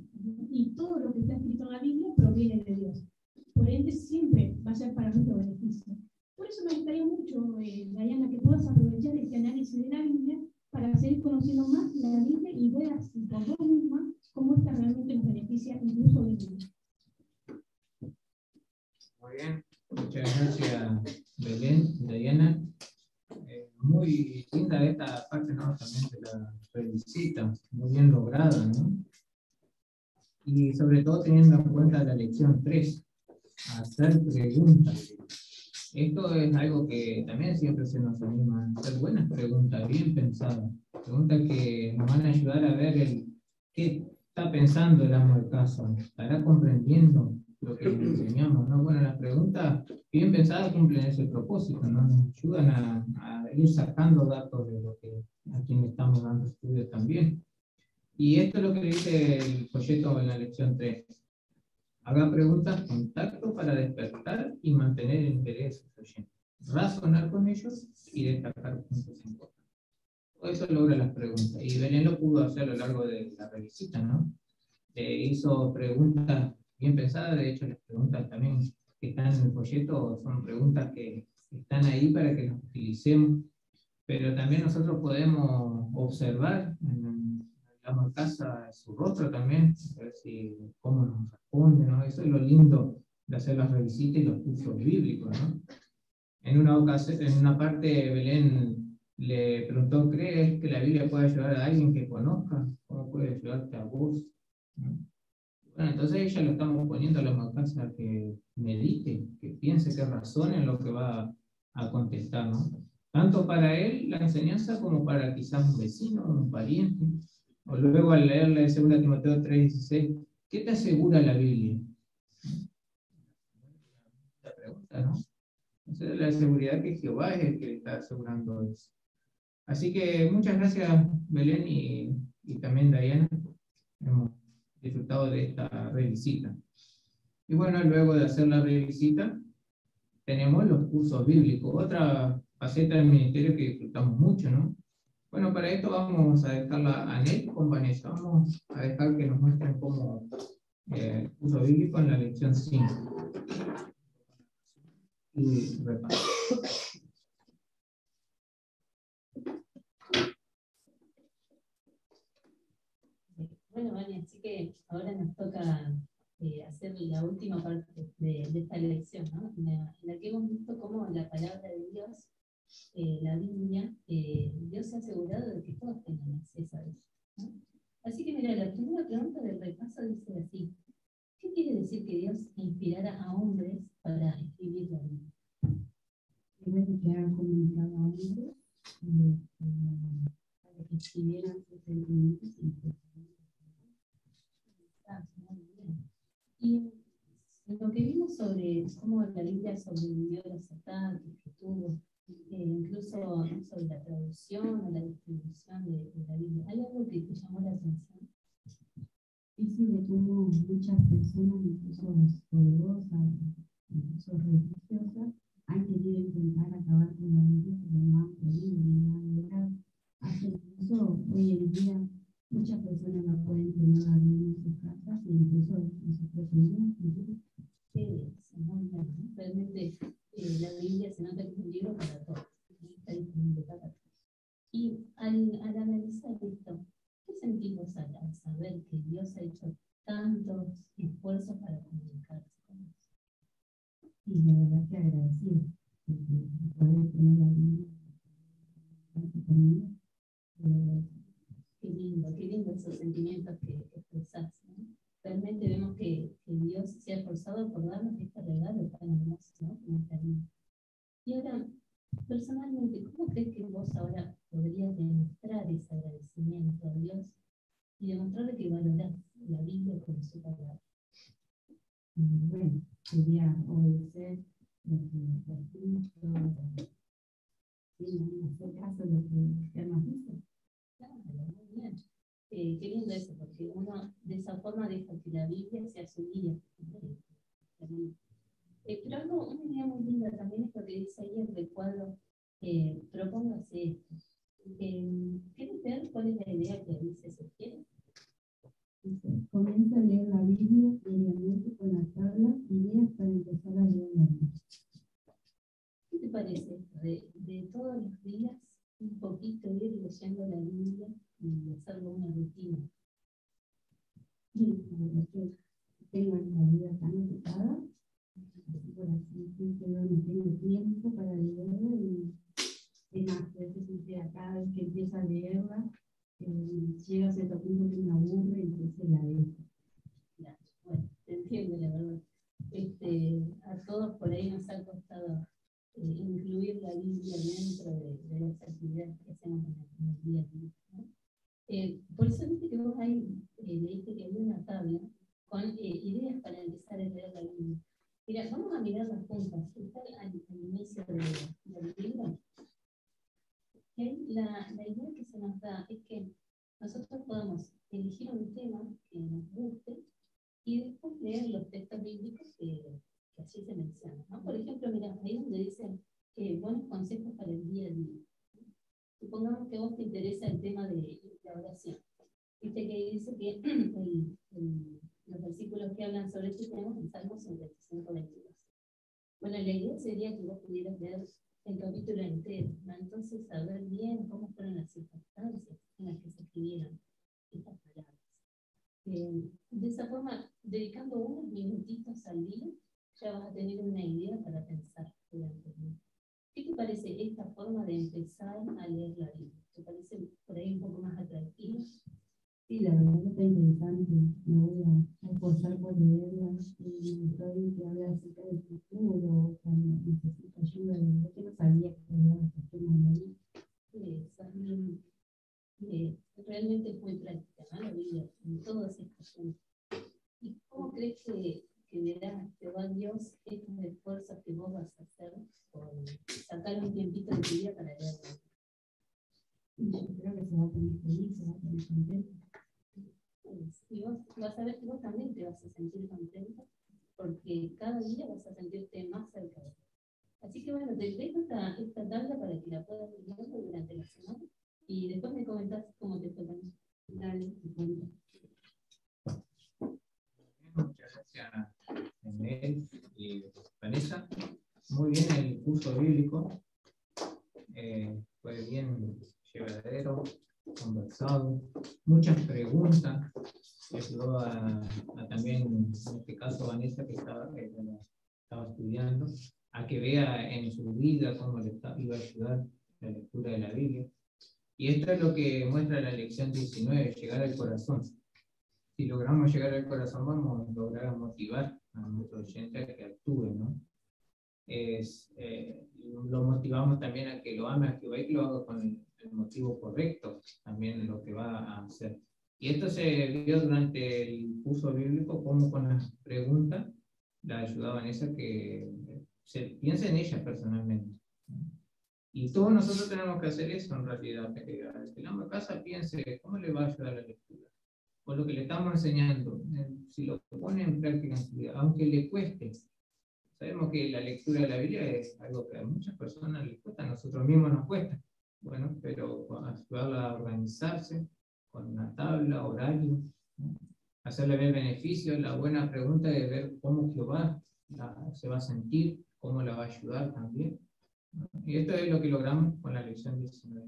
y todo lo que está escrito en la Biblia proviene de Dios. Por ende, siempre va a ser para nuestro beneficio. Por eso me gustaría mucho, eh, Diana, que puedas aprovechar este análisis de la Biblia para seguir conociendo más la Biblia y ver así por vos misma cómo esta realmente nos beneficia incluso hoy día. Muy bien, muchas gracias Belén, Diana. Eh, muy linda esta parte, ¿no? También de la revisita, muy bien lograda, ¿no? Y sobre todo teniendo en cuenta la lección 3, hacer preguntas. Esto es algo que también siempre se nos anima a hacer buenas preguntas, bien pensadas, preguntas que nos van a ayudar a ver el, qué está pensando el amo de casa, estará comprendiendo lo que le enseñamos, ¿no? Bueno, las preguntas bien pensadas cumplen ese propósito, ¿no? Nos ayudan a, a ir sacando datos de lo que a quien estamos dando estudios también. Y esto es lo que dice el folleto en la lección 3. Haga preguntas con tacto para despertar y mantener el interés oyente. Razonar con ellos y destacar puntos importantes. Eso logra las preguntas. Y Belén lo pudo hacer a lo largo de la revisita, ¿no? Le hizo preguntas bien pensadas. De hecho, las preguntas también que están en el folleto son preguntas que están ahí para que las utilicemos. Pero también nosotros podemos observar en casa su rostro también, a ver si, cómo nos responde, ¿no? Eso es lo lindo de hacer las revisitas y los cursos bíblicos, ¿no? En una ocasión, en una parte, Belén le preguntó, ¿crees que la Biblia puede ayudar a alguien que conozca? ¿Cómo puede ayudarte a vos? Bueno, entonces ella lo estamos poniendo a la casa que medite, que piense, que razone en lo que va a contestar, ¿no? Tanto para él la enseñanza como para quizás un vecino, un pariente. O luego al leerle 2 Timoteo 3:16, ¿qué te asegura la Biblia? La pregunta, ¿no? Entonces la seguridad que Jehová es el que está asegurando eso. Así que muchas gracias Belén y, y también Diana. Hemos disfrutado de esta revisita. Y bueno, luego de hacer la revisita, tenemos los cursos bíblicos, otra faceta del ministerio que disfrutamos mucho, ¿no? Bueno, para esto vamos a dejarla a Anel con Vanessa. Vamos a dejar que nos muestren cómo eh, curso bíblico en la lección 5. Y repaso. Bueno, vale, así que ahora nos toca eh, hacer la última parte de, de esta lección, ¿no? en, la, en la que hemos visto cómo la palabra de Dios eh, la Biblia, eh, Dios se ha asegurado de que todos tengan acceso a eso. ¿no? Así que mira, la primera pregunta del repaso dice así, ¿qué quiere decir que Dios inspirara a hombres para escribir la Biblia? Primero que han comunicado a hombres eh, para que escribieran sus sentimientos y Y lo que vimos sobre cómo la Biblia sobrevivió a los ataques que tuvo, eh, incluso sobre la traducción o la distribución de, de, la Biblia. ¿Hay algo que te llamó la atención? Sí, de cómo muchas personas, incluso poderosas, incluso religiosas, han querido intentar acabar con la Biblia, pero no han podido, no han logrado. Hasta incluso hoy en día muchas personas no pueden tener la Biblia en sus casas, incluso en sus propiedades. Sí. Realmente eh, la Biblia se nota que es un libro para todos, está disponible para todos. Y al, al analizar esto, ¿qué sentimos al, al, saber que Dios ha hecho tantos esfuerzos para comunicarse con nosotros? Y la verdad que agradecido, poder tener la Biblia conmigo. Qué lindo, qué lindo esos sentimientos que, que expresás. ¿no? Realmente vemos que, que, Dios se ha esforzado por darnos este regalo tan hermoso, ¿no? Como. Y ahora, personalmente, ¿cómo crees que vos ahora podrías demostrar ese agradecimiento a Dios y demostrarle que valorás la Biblia como su palabra? Bueno, sería obedecer lo que está escrito, sí, hacer caso de lo que Él nos dice. Claro, muy bien eh, qué lindo eso, porque uno de esa forma deja que la Biblia sea su guía. Eh, pero algo, una idea muy linda también es lo que dice ahí en el cuadro, eh, propóngase esto. Eh, ¿Quieres ver cuál es la idea que dice Sergio? Comienza a leer la Biblia diariamente con las tablas, ideas para empezar a leer la Biblia. ¿Qué te parece esto? De, de todos los días, un leyendo la Biblia y hacerlo una rutina? Sí, la que tengo la vida tan ocupada, por así decirlo, no tengo tiempo para leerla y es más, sincera, cada vez que empiezo a leerla, eh, llega a cierto punto que me aburre, entonces la dejo. Bueno, te entiendo, la verdad. Este, a todos por ahí nos ha costado incluir la Biblia dentro de, de las actividades que hacemos en el, día a día. ¿no? Eh, por eso viste que vos ahí eh, leíste que había una tabla con eh, ideas para empezar a leer la Biblia. Mira, vamos a mirarlas juntas. Está al, al inicio de- del libro. ¿ok? La, la idea que se nos da es que nosotros podamos elegir un tema que nos guste y después leer los textos bíblicos que, que allí se mencionan. ¿no? Por ejemplo, mira, ahí donde dice eh, buenos consejos para el día a día. Supongamos que a vos te interesa el tema de la oración. Viste que dice que el- el- los versículos que hablan sobre este tema en Salmos 55, 22. Bueno, la idea sería que vos pudieras leer el capítulo entero, ¿no? entonces saber bien cómo fueron las circunstancias en las que se escribieron estas palabras. Eh, de esa forma, dedicando unos minutitos al día, ya vas a tener una idea para pensar durante el día. ¿Qué te parece esta forma de empezar a leer la Biblia? ¿Te parece por ahí un poco más atractiva? Sí, la verdad que está interesante. Me voy a, esforzar por leerla. Y estoy que habla acerca del futuro, cuando necesito ayuda. La verdad que no sabía que había estos temas ahí. Eh, realmente muy práctica, ¿no? La Biblia, en todos estos puntos. ¿Y cómo crees que, que verá Jehová Dios estos esfuerzos que vos vas a hacer por sacar un tiempito de tu vida para leerla? Y yo creo que se va a poner feliz, se va a poner contento. Y vos vas a ver que vos también te vas a sentir contento porque cada día vas a sentirte más cerca de él. Así que bueno, te dejo esta, esta tabla para que la puedas ir durante la semana y después me comentás cómo te fue eso. Dale, te cuento. Muchas gracias, Mel y Vanessa. Muy bien el curso bíblico. Eh, fue bien llevadero, conversado, muchas preguntas. Ayudó a, a también, en este caso, Vanessa, que estaba, que estaba estudiando, a que vea en su vida cómo le está- iba a ayudar la lectura de la Biblia. Y esto es lo que muestra la lección 19, llegar al corazón si logramos llegar al corazón, vamos a lograr motivar a nuestro oyente a que actúe, ¿no? Es, eh, lo motivamos también a que lo ame a Jehová y lo haga con el, el motivo correcto, también lo que va a hacer. Y esto se vio durante el curso bíblico, como con las preguntas la ayudaban esa que se piensa en ella personalmente. Y todos nosotros tenemos que hacer eso en realidad, que el de casa piense cómo le va a ayudar la lectura por lo que le estamos enseñando, eh, si lo pone en práctica aunque le cueste. Sabemos que la lectura de la Biblia es algo que a muchas personas les cuesta, a nosotros mismos nos cuesta. Bueno, pero ayudarla a organizarse con una tabla, horario, ¿no? hacerle ver beneficios, la buena pregunta de ver cómo Jehová la- se va a sentir, cómo la va a ayudar también. Y esto es lo que logramos con la lección 19.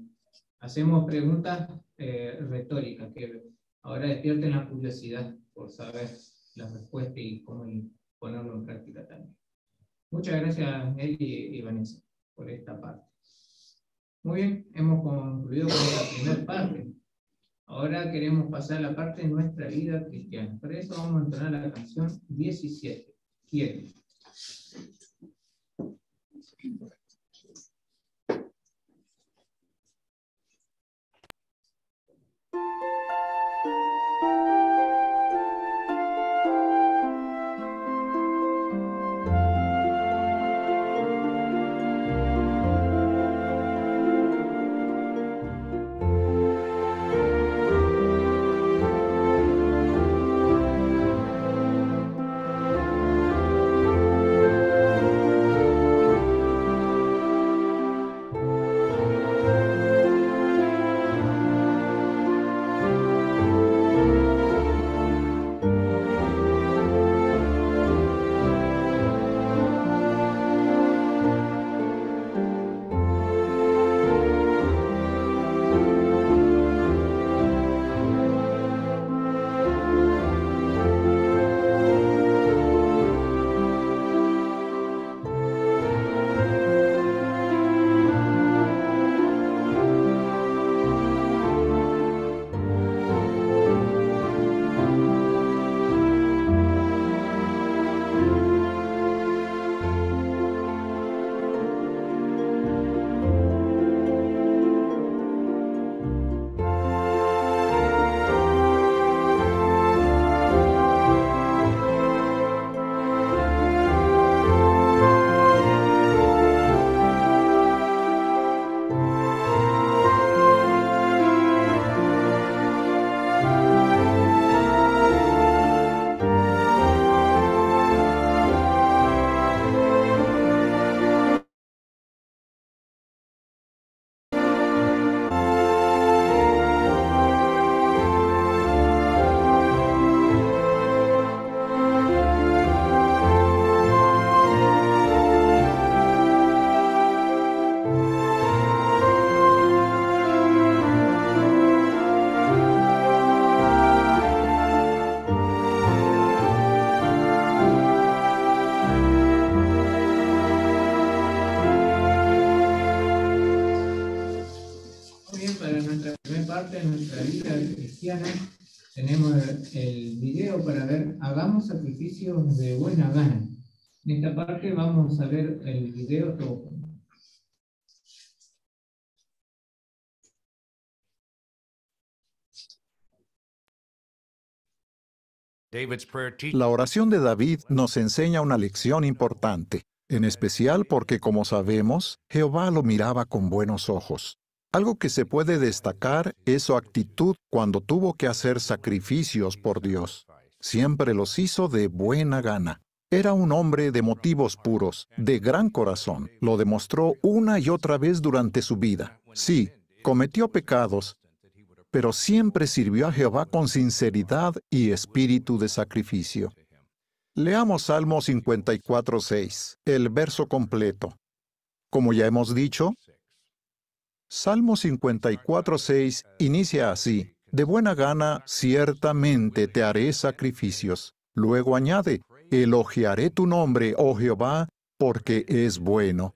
Hacemos preguntas eh, retóricas que ahora despierten la curiosidad por saber la respuesta y cómo ponerlo en práctica también. Muchas gracias, Eli y Vanessa, por esta parte. Muy bien, hemos concluido con la primera parte. Ahora queremos pasar a la parte de nuestra vida cristiana. Para eso vamos a entrar a la canción 17. Quiero. Sacrificios de buena gana. En esta parte vamos a ver el video todo. La oración de David nos enseña una lección importante, en especial porque, como sabemos, Jehová lo miraba con buenos ojos. Algo que se puede destacar es su actitud cuando tuvo que hacer sacrificios por Dios. Siempre los hizo de buena gana. Era un hombre de motivos puros, de gran corazón. Lo demostró una y otra vez durante su vida. Sí, cometió pecados, pero siempre sirvió a Jehová con sinceridad y espíritu de sacrificio. Leamos Salmo 54.6, el verso completo. Como ya hemos dicho, Salmo 54.6 inicia así, De buena gana ciertamente te haré sacrificios. Luego añade, Elogiaré tu nombre, oh Jehová, porque es bueno.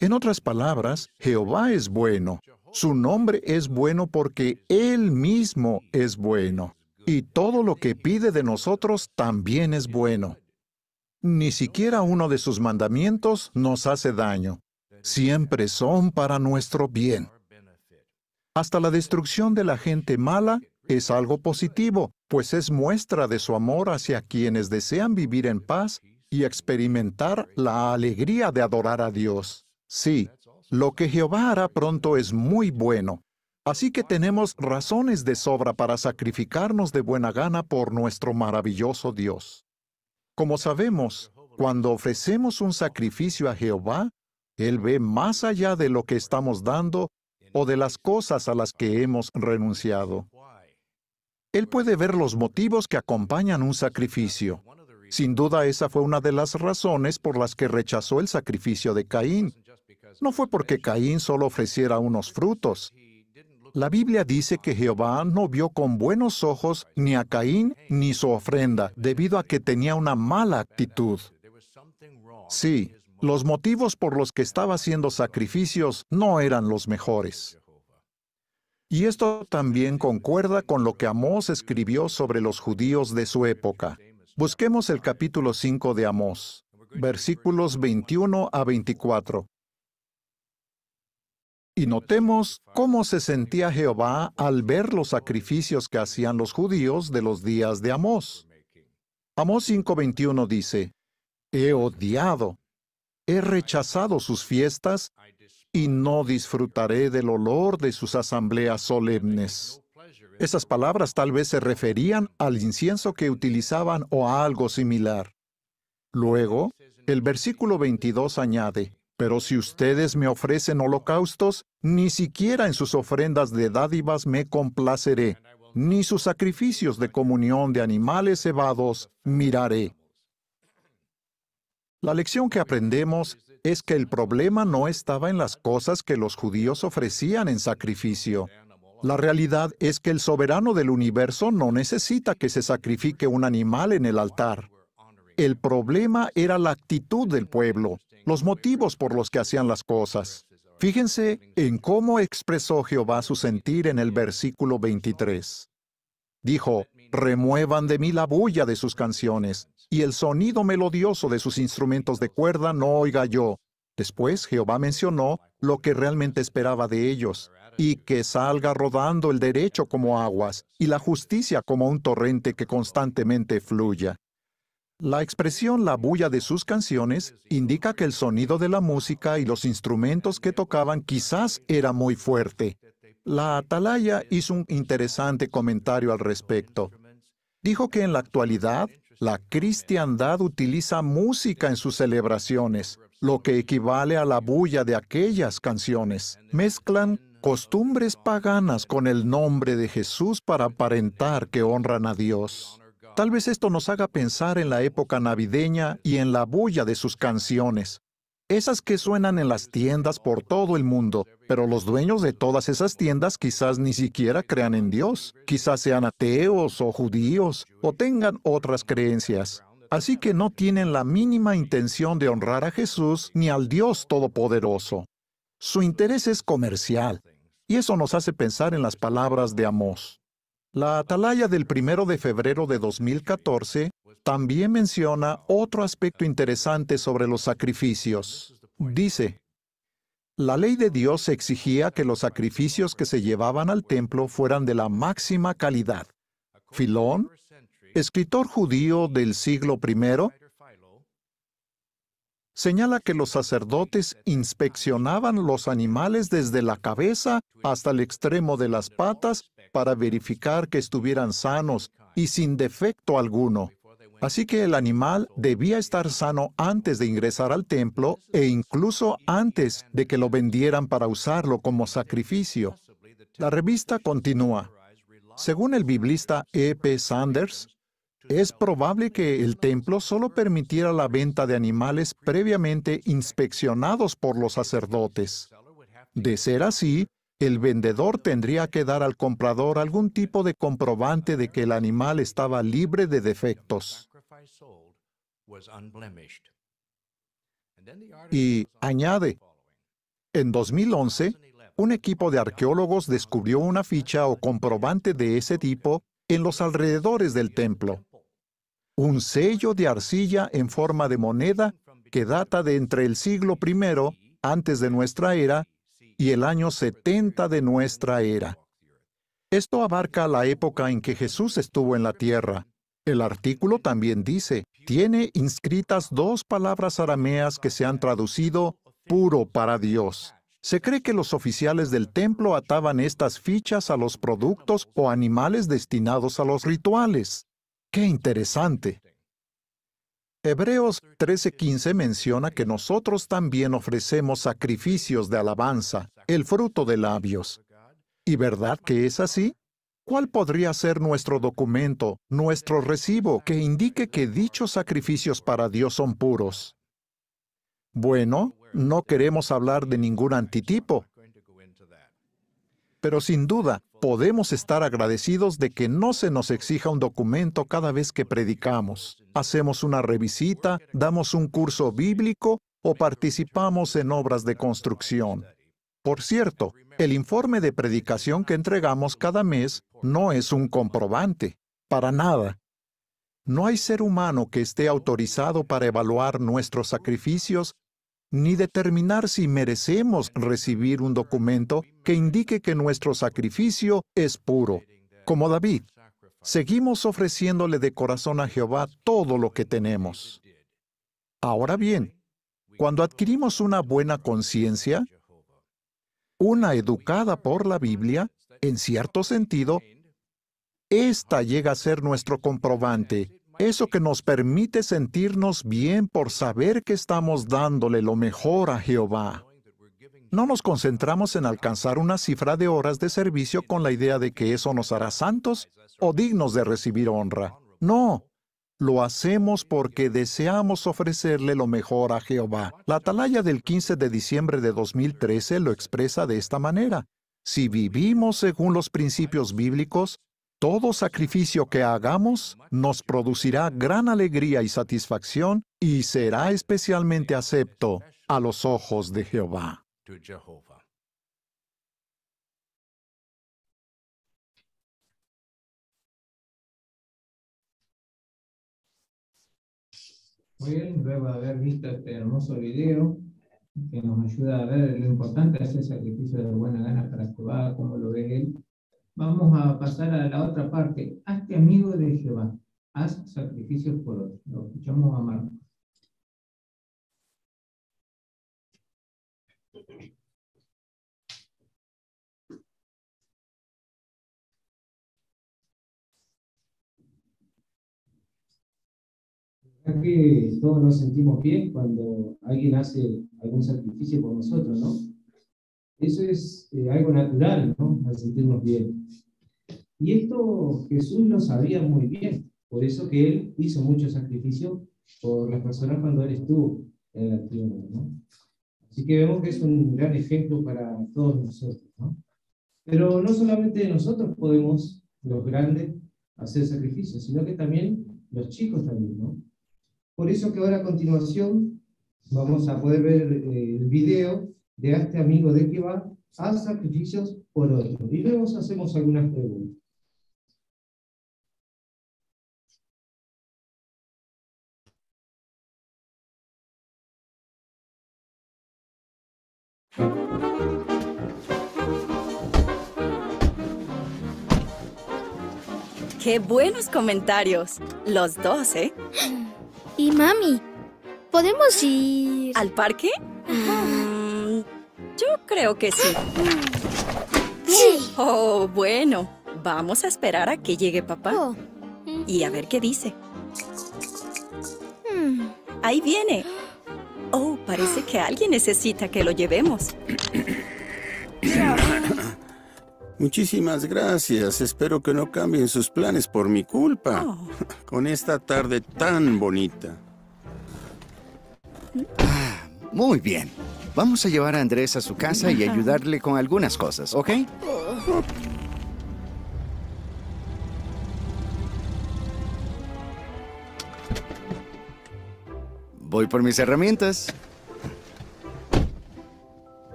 En otras palabras, Jehová es bueno, su nombre es bueno porque Él mismo es bueno. Y todo lo que pide de nosotros también es bueno. Ni siquiera uno de sus mandamientos nos hace daño. Siempre son para nuestro bien. Hasta la destrucción de la gente mala es algo positivo, pues es muestra de su amor hacia quienes desean vivir en paz y experimentar la alegría de adorar a Dios. Sí, lo que Jehová hará pronto es muy bueno, así que tenemos razones de sobra para sacrificarnos de buena gana por nuestro maravilloso Dios. Como sabemos, cuando ofrecemos un sacrificio a Jehová, Él ve más allá de lo que estamos dando o de las cosas a las que hemos renunciado. Él puede ver los motivos que acompañan un sacrificio. Sin duda esa fue una de las razones por las que rechazó el sacrificio de Caín, no fue porque Caín solo ofreciera unos frutos. La Biblia dice que Jehová no vio con buenos ojos ni a Caín ni su ofrenda, debido a que tenía una mala actitud. Sí, los motivos por los que estaba haciendo sacrificios no eran los mejores. Y esto también concuerda con lo que Amós escribió sobre los judíos de su época. Busquemos el capítulo 5 de Amós, versículos 21 a 24. Y notemos cómo se sentía Jehová al ver los sacrificios que hacían los judíos de los días de Amós. Amós 5:21 dice, He odiado, he rechazado sus fiestas y no disfrutaré del olor de sus asambleas solemnes. Esas palabras tal vez se referían al incienso que utilizaban o a algo similar. Luego, el versículo 22 añade, pero si ustedes me ofrecen holocaustos, ni siquiera en sus ofrendas de dádivas me complaceré, ni sus sacrificios de comunión de animales cebados miraré. La lección que aprendemos es que el problema no estaba en las cosas que los judíos ofrecían en sacrificio. La realidad es que el soberano del universo no necesita que se sacrifique un animal en el altar. El problema era la actitud del pueblo, los motivos por los que hacían las cosas. Fíjense en cómo expresó Jehová su sentir en el versículo 23. Dijo, remuevan de mí la bulla de sus canciones, y el sonido melodioso de sus instrumentos de cuerda no oiga yo. Después Jehová mencionó lo que realmente esperaba de ellos, y que salga rodando el derecho como aguas, y la justicia como un torrente que constantemente fluya. La expresión la bulla de sus canciones indica que el sonido de la música y los instrumentos que tocaban quizás era muy fuerte. La atalaya hizo un interesante comentario al respecto. Dijo que en la actualidad la cristiandad utiliza música en sus celebraciones, lo que equivale a la bulla de aquellas canciones. Mezclan costumbres paganas con el nombre de Jesús para aparentar que honran a Dios. Tal vez esto nos haga pensar en la época navideña y en la bulla de sus canciones, esas que suenan en las tiendas por todo el mundo, pero los dueños de todas esas tiendas quizás ni siquiera crean en Dios, quizás sean ateos o judíos o tengan otras creencias. Así que no tienen la mínima intención de honrar a Jesús ni al Dios Todopoderoso. Su interés es comercial, y eso nos hace pensar en las palabras de Amós. La atalaya del primero de febrero de 2014 también menciona otro aspecto interesante sobre los sacrificios. Dice, la ley de Dios exigía que los sacrificios que se llevaban al templo fueran de la máxima calidad. Filón, escritor judío del siglo I, señala que los sacerdotes inspeccionaban los animales desde la cabeza hasta el extremo de las patas para verificar que estuvieran sanos y sin defecto alguno. Así que el animal debía estar sano antes de ingresar al templo e incluso antes de que lo vendieran para usarlo como sacrificio. La revista continúa. Según el biblista E. P. Sanders, es probable que el templo solo permitiera la venta de animales previamente inspeccionados por los sacerdotes. De ser así, el vendedor tendría que dar al comprador algún tipo de comprobante de que el animal estaba libre de defectos. Y añade, en 2011, un equipo de arqueólogos descubrió una ficha o comprobante de ese tipo en los alrededores del templo. Un sello de arcilla en forma de moneda que data de entre el siglo I antes de nuestra era y el año 70 de nuestra era. Esto abarca la época en que Jesús estuvo en la tierra. El artículo también dice, tiene inscritas dos palabras arameas que se han traducido puro para Dios. Se cree que los oficiales del templo ataban estas fichas a los productos o animales destinados a los rituales. ¡Qué interesante! Hebreos 13:15 menciona que nosotros también ofrecemos sacrificios de alabanza, el fruto de labios. ¿Y verdad que es así? ¿Cuál podría ser nuestro documento, nuestro recibo, que indique que dichos sacrificios para Dios son puros? Bueno, no queremos hablar de ningún antitipo, pero sin duda podemos estar agradecidos de que no se nos exija un documento cada vez que predicamos, hacemos una revisita, damos un curso bíblico o participamos en obras de construcción. Por cierto, el informe de predicación que entregamos cada mes no es un comprobante, para nada. No hay ser humano que esté autorizado para evaluar nuestros sacrificios ni determinar si merecemos recibir un documento que indique que nuestro sacrificio es puro. Como David, seguimos ofreciéndole de corazón a Jehová todo lo que tenemos. Ahora bien, cuando adquirimos una buena conciencia, una educada por la Biblia, en cierto sentido, esta llega a ser nuestro comprobante, eso que nos permite sentirnos bien por saber que estamos dándole lo mejor a Jehová. No nos concentramos en alcanzar una cifra de horas de servicio con la idea de que eso nos hará santos o dignos de recibir honra. No, lo hacemos porque deseamos ofrecerle lo mejor a Jehová. La atalaya del 15 de diciembre de 2013 lo expresa de esta manera. Si vivimos según los principios bíblicos, todo sacrificio que hagamos nos producirá gran alegría y satisfacción y será especialmente acepto a los ojos de Jehová. Muy bien, luego de haber visto este hermoso video que nos ayuda a ver lo importante de hacer sacrificio de buena gana para Jehová, como lo ve él, vamos a pasar a la otra parte. Hazte amigo de Jehová, haz sacrificios por otros. Lo escuchamos a Marcos. que todos nos sentimos bien cuando alguien hace algún sacrificio por nosotros, ¿no? Eso es eh, algo natural, ¿no? Al sentirnos bien. Y esto Jesús lo sabía muy bien, por eso que Él hizo mucho sacrificio por las personas cuando Él estuvo en la tierra, ¿no? Así que vemos que es un gran ejemplo para todos nosotros, ¿no? Pero no solamente nosotros podemos, los grandes, hacer sacrificios, sino que también los chicos también, ¿no? Por eso que ahora a continuación vamos a poder ver eh, el video de este amigo de que va a sacrificios por otro. Y luego hacemos algunas preguntas. ¡Qué buenos comentarios! Los dos, ¿eh? Y mami, ¿podemos ir... ¿Al parque? Ajá yo creo que sí. Sí. Oh, bueno. Vamos a esperar a que llegue papá. Oh. Y a ver qué dice. Hmm. Ahí viene. Oh, parece que alguien necesita que lo llevemos. Muchísimas gracias. Espero que no cambien sus planes por mi culpa. Oh. Con esta tarde tan bonita. Muy bien. Vamos a llevar a Andrés a su casa y ayudarle con algunas cosas, ¿ok? Voy por mis herramientas.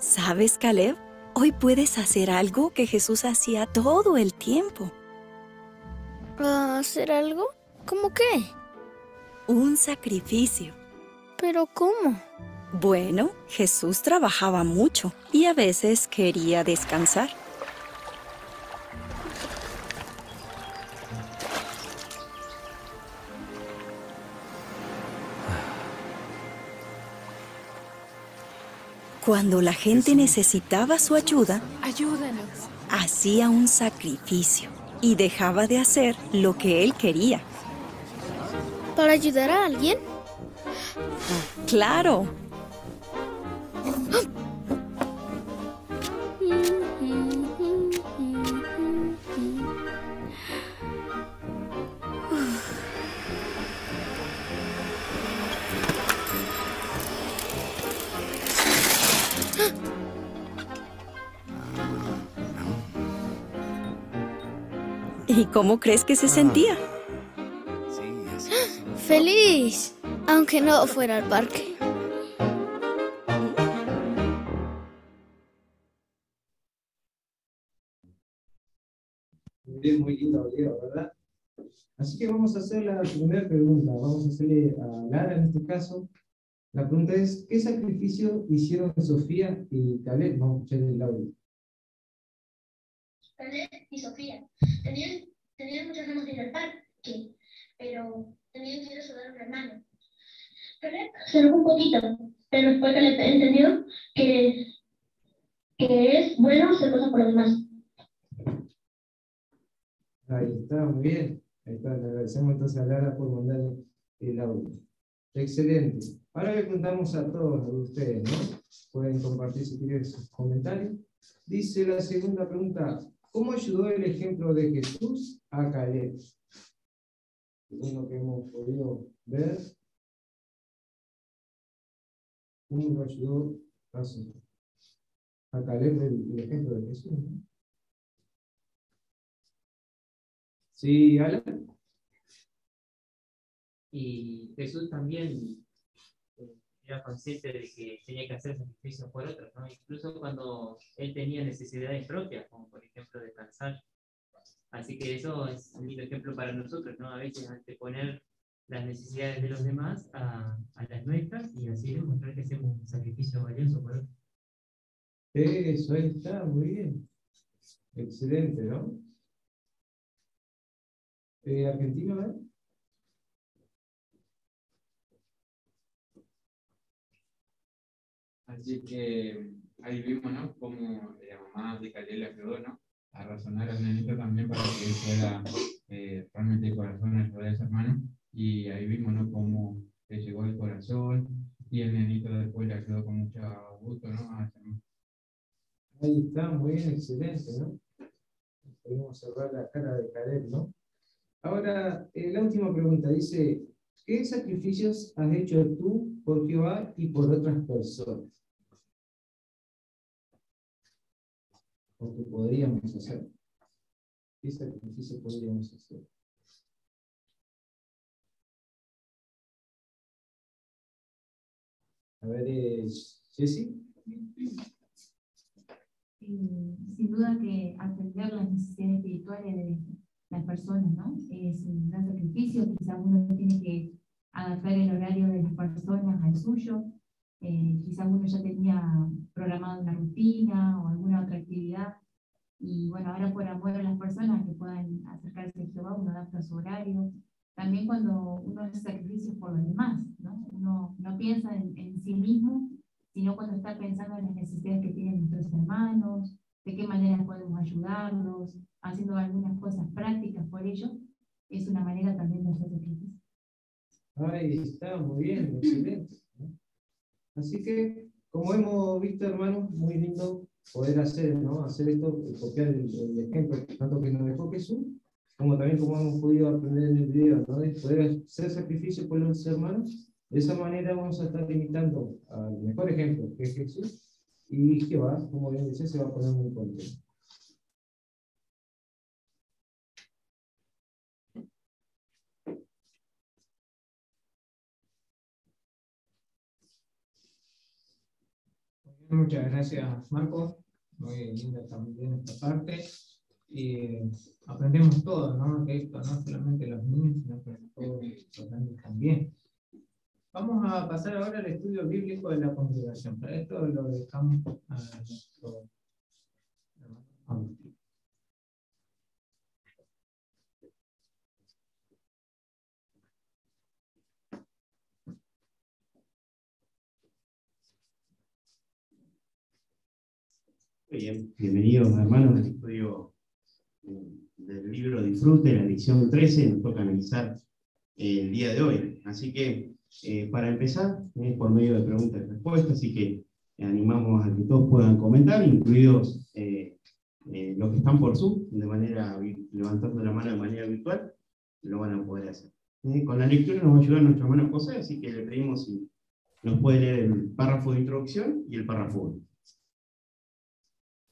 ¿Sabes, Caleb? Hoy puedes hacer algo que Jesús hacía todo el tiempo. ¿A ¿Hacer algo? ¿Cómo qué? Un sacrificio. ¿Pero cómo? Bueno, Jesús trabajaba mucho y a veces quería descansar. Cuando la gente necesitaba su ayuda, Ayúdanos. hacía un sacrificio y dejaba de hacer lo que él quería. ¿Para ayudar a alguien? Claro, ¿y cómo crees que se sentía? Feliz, aunque no fuera al parque. Muy bien, muy lindo video, ¿verdad? Así que vamos a hacer la primera pregunta. Vamos a hacerle a Lara en este caso. La pregunta es, ¿qué sacrificio hicieron Sofía y Caleb? Vamos a escuchar el audio. Caleb y Sofía tenían, tenían muchas ganas de ir al parque, pero tenían que ir a un hermano. Caleb se enojó un poquito, pero después Caleb entendió que, que es bueno hacer cosas por los demás. Ahí está, muy bien. Ahí está, le agradecemos entonces a Lara por mandar el audio. Excelente. Ahora le preguntamos a todos ustedes, ¿no? Pueden compartir si quieren sus comentarios. Dice la segunda pregunta, ¿cómo ayudó el ejemplo de Jesús a Caleb? Según lo que hemos podido ver, ¿cómo lo ayudó a, su- a Caleb el, el ejemplo de Jesús? ¿no? Sí, Alan. Y Jesús también eh, era consciente de que tenía que hacer sacrificios por otros, ¿no? Incluso cuando él tenía necesidades propias, como por ejemplo descansar. Así que eso es un lindo ejemplo para nosotros, ¿no? A veces anteponer las necesidades de los demás a, a las nuestras y así demostrar que hacemos un sacrificio valioso por otros. Eso, ahí está, muy bien. Excelente, ¿no? Eh, Argentina, a ver. Así que ahí vimos, ¿no? Cómo la mamá de Caleb le ayudó, ¿no? A razonar al nenito también para que pueda eh, realmente el corazón ayudar a su hermano. Y ahí vimos, ¿no? Cómo le llegó el corazón y el nenito después le ayudó con mucho gusto, ¿no? Ahí está, muy bien, excelente, ¿no? Podemos cerrar la cara de Caleb, ¿no? Ahora, eh, la última pregunta dice, ¿qué sacrificios has hecho tú por Jehová y por otras personas? O que podríamos hacer. ¿Qué sacrificio podríamos hacer? A ver, Jessy. Sin duda que atender las necesidades espirituales de las personas, ¿no? Es un gran sacrificio, quizás uno tiene que adaptar el horario de las personas al suyo. Eh, quizás uno ya tenía programado una rutina o alguna otra actividad. Y bueno, ahora por amor a las personas que puedan acercarse a Jehová, uno adapta su horario. También cuando uno hace sacrificios por los demás, ¿no? Uno no piensa en, en sí mismo, sino cuando está pensando en las necesidades que tienen nuestros hermanos, de qué manera podemos ayudarlos, haciendo algunas cosas prácticas por ellos, es una manera también de hacer sacrificio. Ahí está, muy bien, excelente. Así que, como hemos visto, hermanos, muy lindo poder hacer, ¿no? Hacer esto, copiar el, el ejemplo tanto que nos dejó Jesús, como también como hemos podido aprender en el video, ¿no? De poder hacer sacrificio por los hermanos. De esa manera vamos a estar limitando al mejor ejemplo, que es Jesús, y Jehová, como bien dice, se va a poner muy contento. Muchas gracias, Marco. Muy linda también esta parte. Y aprendemos todo, ¿no? Que esto no solamente los niños, sino que todos los grandes también. Vamos a pasar ahora al estudio bíblico de la congregación. Para esto lo dejamos a nuestro Agustín. Muy bien, bienvenidos hermanos al estudio eh, del libro Disfrute, la lección 13, nos toca analizar eh, el día de hoy. Así que, eh, para empezar, es por medio de preguntas y respuestas, así que animamos a que todos puedan comentar, incluidos los que están por Zoom, de manera, levantando la mano de manera virtual, lo van a poder hacer. con la lectura nos va a ayudar nuestro hermano José, así que le pedimos si nos puede leer el párrafo de introducción y el párrafo 1.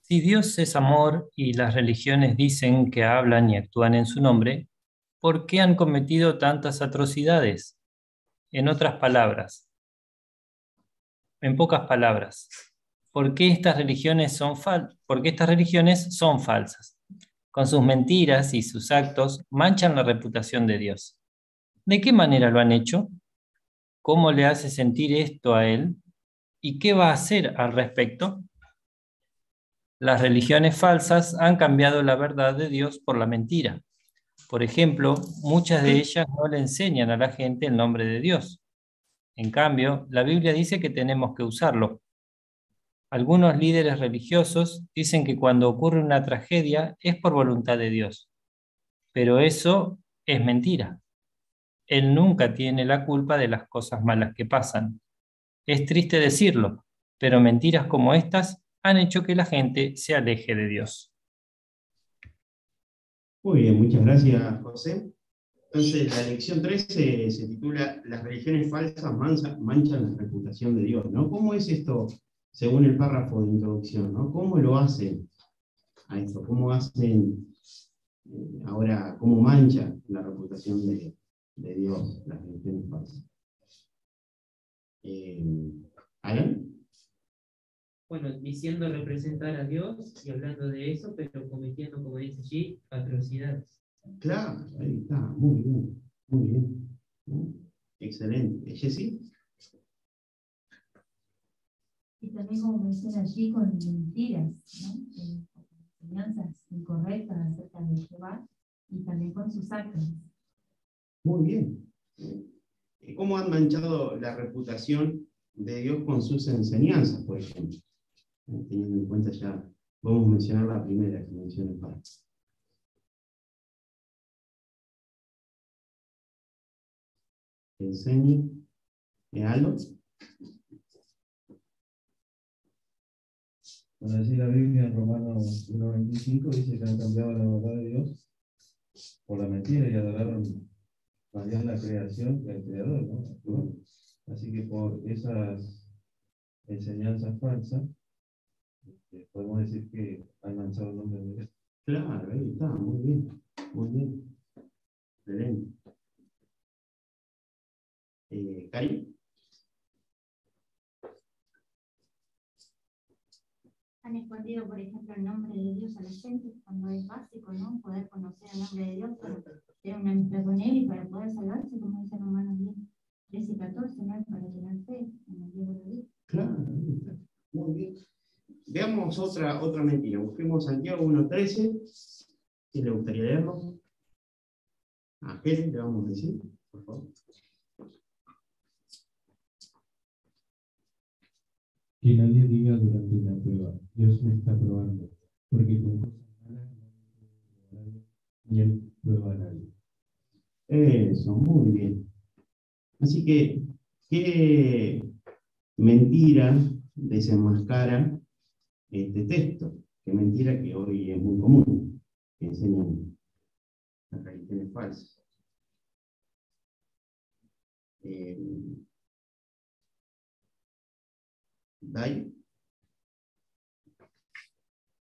Si Dios es amor y las religiones dicen que hablan y actúan en su nombre, ¿por qué han cometido tantas atrocidades? En otras palabras, en pocas palabras, ¿por qué estas religiones son, fal ¿por estas religiones son falsas? Con sus mentiras y sus actos manchan la reputación de Dios. ¿De qué manera lo han hecho? ¿Cómo le hace sentir esto a Él? ¿Y qué va a hacer al respecto? Las religiones falsas han cambiado la verdad de Dios por la mentira. Por ejemplo, muchas de ellas no le enseñan a la gente el nombre de Dios. En cambio, la Biblia dice que tenemos que usarlo. Algunos líderes religiosos dicen que cuando ocurre una tragedia es por voluntad de Dios. Pero eso es mentira. Él nunca tiene la culpa de las cosas malas que pasan. Es triste decirlo, pero mentiras como estas han hecho que la gente se aleje de Dios. Muy bien, muchas gracias, José. Entonces, la lección 13 se titula Las religiones falsas manchan la reputación de Dios. ¿no? ¿Cómo es esto, según el párrafo de introducción? ¿no? ¿Cómo lo hacen a esto? ¿Cómo hacen eh, ahora, cómo mancha la reputación de, Dios las religiones falsas? Eh, ¿Alan? Bueno, diciendo representar a Dios y hablando de eso, pero cometiendo, como dice allí, atrocidades. Claro, ahí está, muy bien, muy bien. Excelente. ¿Jessy? Y también, como menciona allí, con mentiras, ¿no? Eh, enseñanzas incorrectas acerca de Jehová y también con sus actos. Muy bien. ¿Cómo han manchado la reputación de Dios con sus enseñanzas, por ejemplo? Teniendo en cuenta ya, vamos a mencionar la primera que menciona el padre. Enseñe. Aldo. Bueno, decir la Biblia en Romanos 1.25 dice que han cambiado la verdad de Dios por la mentira y adoraron más la creación que al creador, ¿no? Así que por esas enseñanzas falsas, este, podemos decir que han lanzado el nombre de Dios. Claro, ahí está, muy bien, muy bien. Excelente. Eh, Cari. Han escondido, por ejemplo, el nombre de Dios a la gente cuando es básico, ¿no? Poder conocer el nombre de Dios, tener una amistad con Él y para poder salvarse, como dice Romanos 10. 13 y 14, ¿no? Para tener fe, como Diego lo. Claro, muy bien. Veamos otra, otra mentira. Busquemos Santiago 1.13. ¿Quién le gustaría leerlo? A Helen le vamos a decir, por favor. Que nadie diga durante una prueba, Dios me está probando, porque con cosas malas ni él prueba a nadie. Eso, muy bien. Así que, ¿qué mentira desenmascara este texto? ¿Qué mentira que hoy es muy común? Que enseñan las religiones falsas. Eh, ¿Dai?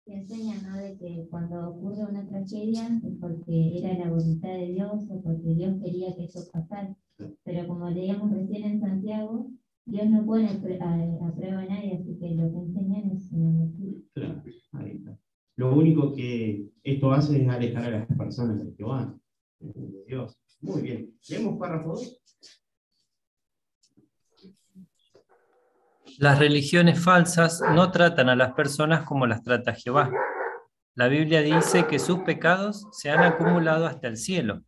Se enseña ¿no? de que cuando ocurre una tragedia es porque era la voluntad de Dios o porque Dios quería que eso pasara. Pero como leíamos recién en Santiago, Dios no pone a, a, prueba a nadie, así que lo que enseñan es una mentira. Claro, ahí está. Lo único que esto hace es alejar a las personas de Jehová, de Dios. Muy bien. ¿Leemos párrafo 2? Las religiones falsas no tratan a las personas como las trata Jehová. La Biblia dice que sus pecados se han acumulado hasta el cielo.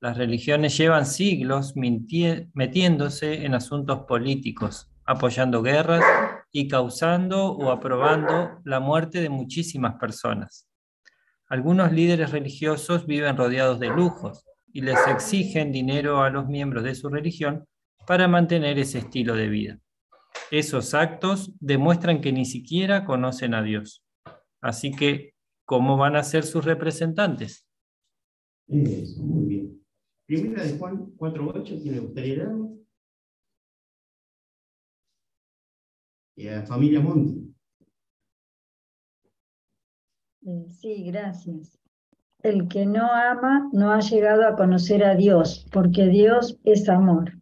Las religiones llevan siglos metiéndose en asuntos políticos, apoyando guerras y causando o aprobando la muerte de muchísimas personas. Algunos líderes religiosos viven rodeados de lujos y les exigen dinero a los miembros de su religión para mantener ese estilo de vida. Esos actos demuestran que ni siquiera conocen a Dios. Así que, ¿cómo van a ser sus representantes? Eso, muy bien. Primera de Juan 4.8, ¿quién le gustaría leerlo? Y a familia Monti. Eh, sí, gracias. El que no ama no ha llegado a conocer a Dios, porque Dios es amor.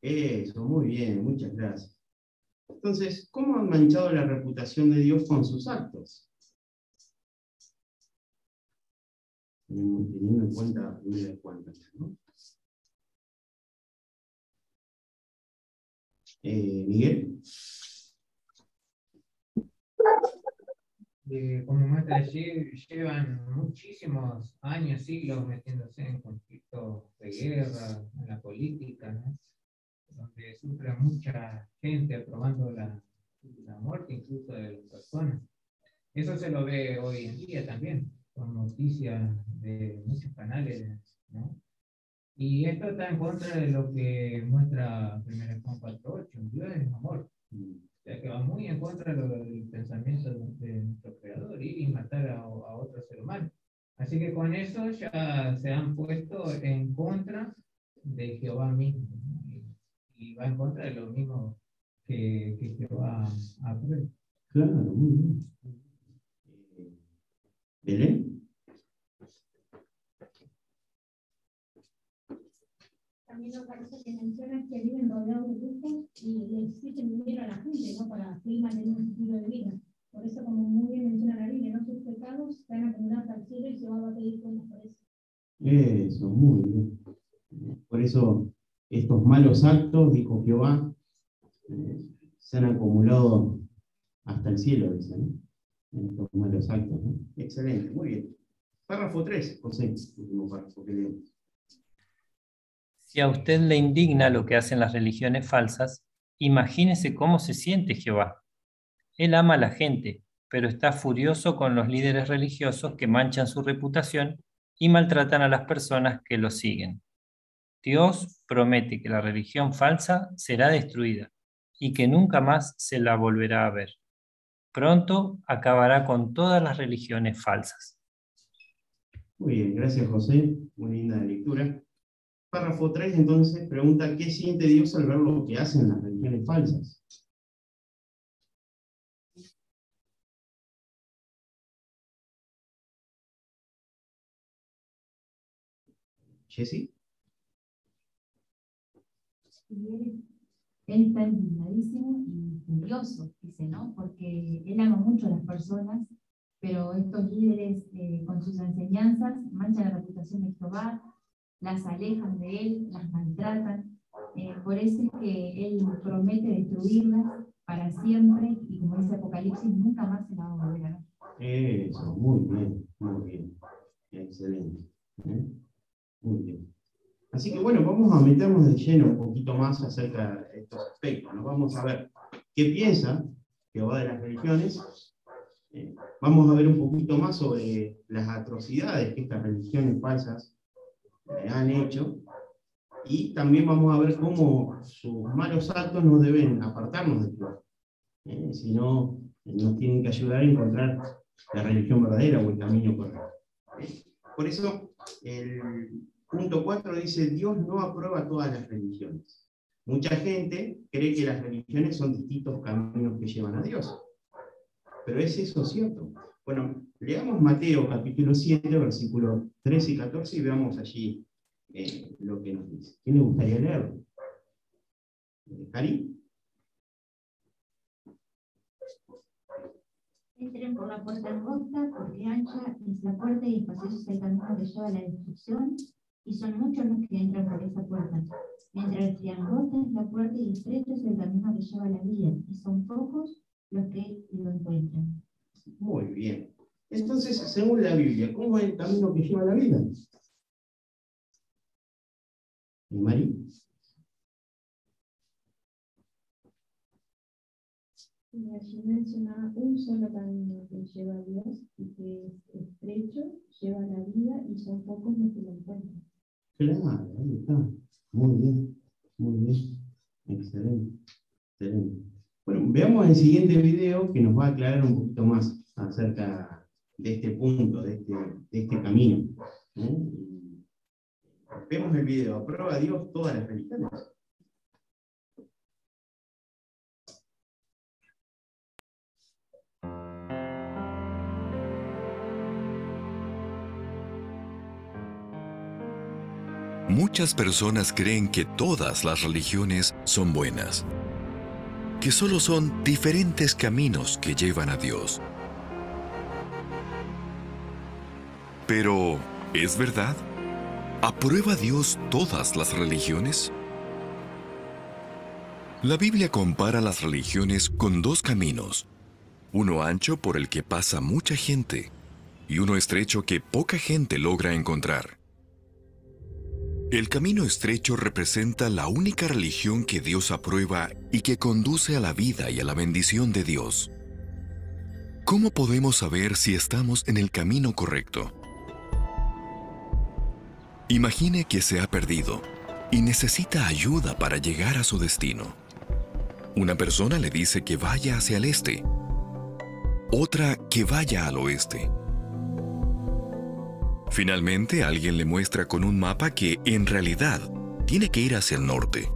Eso, muy bien, muchas gracias. Entonces, ¿cómo han manchado la reputación de Dios con sus actos? Teniendo en cuenta primera cuenta, ¿no? Eh, Miguel. Eh, como muestra llevan muchísimos años, siglos metiéndose en conflictos de guerra, en la política, ¿no? donde sufre mucha gente aprobando la, la muerte incluso de las personas. Eso se lo ve hoy en día también, con noticias de muchos canales, ¿no? Y esto está en contra de lo que muestra 1 Juan 4.8, Dios es amor. O sea que va muy en contra del pensamiento de, nuestro creador, ir y matar a, a otro ser humano. Así que con eso ya se han puesto en contra de Jehová mismo y va en contra de lo mismo que, que Jehová aprueba. Claro, muy bien. ¿Belén? También me parece que mencionas que viven rodeados de grupos y le exigen dinero a la gente, ¿no? Para seguir manteniendo un estilo de vida. Por eso, como muy bien menciona la Biblia, ¿no? sus pecados están acumulados al cielo y Jehová va a pedir cuentas por eso. Eso, muy bien. Por eso estos malos actos, dijo Jehová, eh, se han acumulado hasta el cielo, dice, ¿no? Excelente, muy bien. Párrafo 3, José, último párrafo que leemos. Si a usted le indigna lo que hacen las religiones falsas, imagínese cómo se siente Jehová. Él ama a la gente, pero está furioso con los líderes religiosos que manchan su reputación y maltratan a las personas que lo siguen. Dios promete que la religión falsa será destruida y que nunca más se la volverá a ver. Pronto acabará con todas las religiones falsas. Muy bien, gracias José. Muy linda lectura. Párrafo 3 entonces pregunta, ¿qué siente Dios al ver lo que hacen las religiones falsas? Jesse él, está indignadísimo y furioso, dice, ¿no? Porque él ama mucho a las personas, pero estos líderes eh, con sus enseñanzas manchan la reputación de Jehová, las alejan de él, las maltratan. Eh, por eso es que Él promete destruirlas para siempre y como dice Apocalipsis, nunca más se la va a volver. Eso, muy bien, muy bien. Excelente. ¿eh? Muy bien. Así que bueno, vamos a meternos de lleno un poquito más acerca de estos aspectos. ¿no? Vamos a ver qué piensa Jehová de las religiones. Eh, vamos a ver un poquito más sobre las atrocidades que estas religiones falsas eh, han hecho. Y también vamos a ver cómo sus malos actos no deben apartarnos de Dios, eh, sino nos tienen que ayudar a encontrar la religión verdadera o el camino correcto. Por eso, el punto 4 dice, Dios no aprueba todas las religiones. Mucha gente cree que las religiones son distintos caminos que llevan a Dios. Pero ¿es eso cierto? Bueno, leamos Mateo capítulo 7, versículos 13 y 14 y veamos allí eh, lo que nos dice. ¿Quién le gustaría leerlo? Eh, ¿Cari? Entren por la puerta angosta, porque ancha es la puerta y espacioso es el camino que lleva a la destrucción, y son muchos los que entran por esa puerta. Mientras que angosta es la puerta y estrecho es el camino que lleva a la vida, y son pocos los que lo encuentran. Muy bien. Entonces, según la Biblia, ¿cómo es el camino que lleva a la vida? ¿Y María? Y allí menciona un solo camino que lleva a Dios y que es estrecho, lleva a la vida y son pocos los que lo encuentran. Claro, ahí está. Muy bien, muy bien. Excelente, excelente. Bueno, veamos el siguiente video que nos va a aclarar un poquito más acerca de este punto, de este, de este camino. ¿eh? Vemos el video. ¿Aprueba Dios todas las religiones? Muchas personas creen que todas las religiones son buenas, que solo son diferentes caminos que llevan a Dios. Pero, ¿es verdad? ¿Aprueba Dios todas las religiones? La Biblia compara las religiones con dos caminos, uno ancho por el que pasa mucha gente y uno estrecho que poca gente logra encontrar. El camino estrecho representa la única religión que Dios aprueba y que conduce a la vida y a la bendición de Dios. ¿Cómo podemos saber si estamos en el camino correcto? Imagine que se ha perdido y necesita ayuda para llegar a su destino. Una persona le dice que vaya hacia el este, otra que vaya al oeste. Finalmente, alguien le muestra con un mapa que, en realidad, tiene que ir hacia el norte.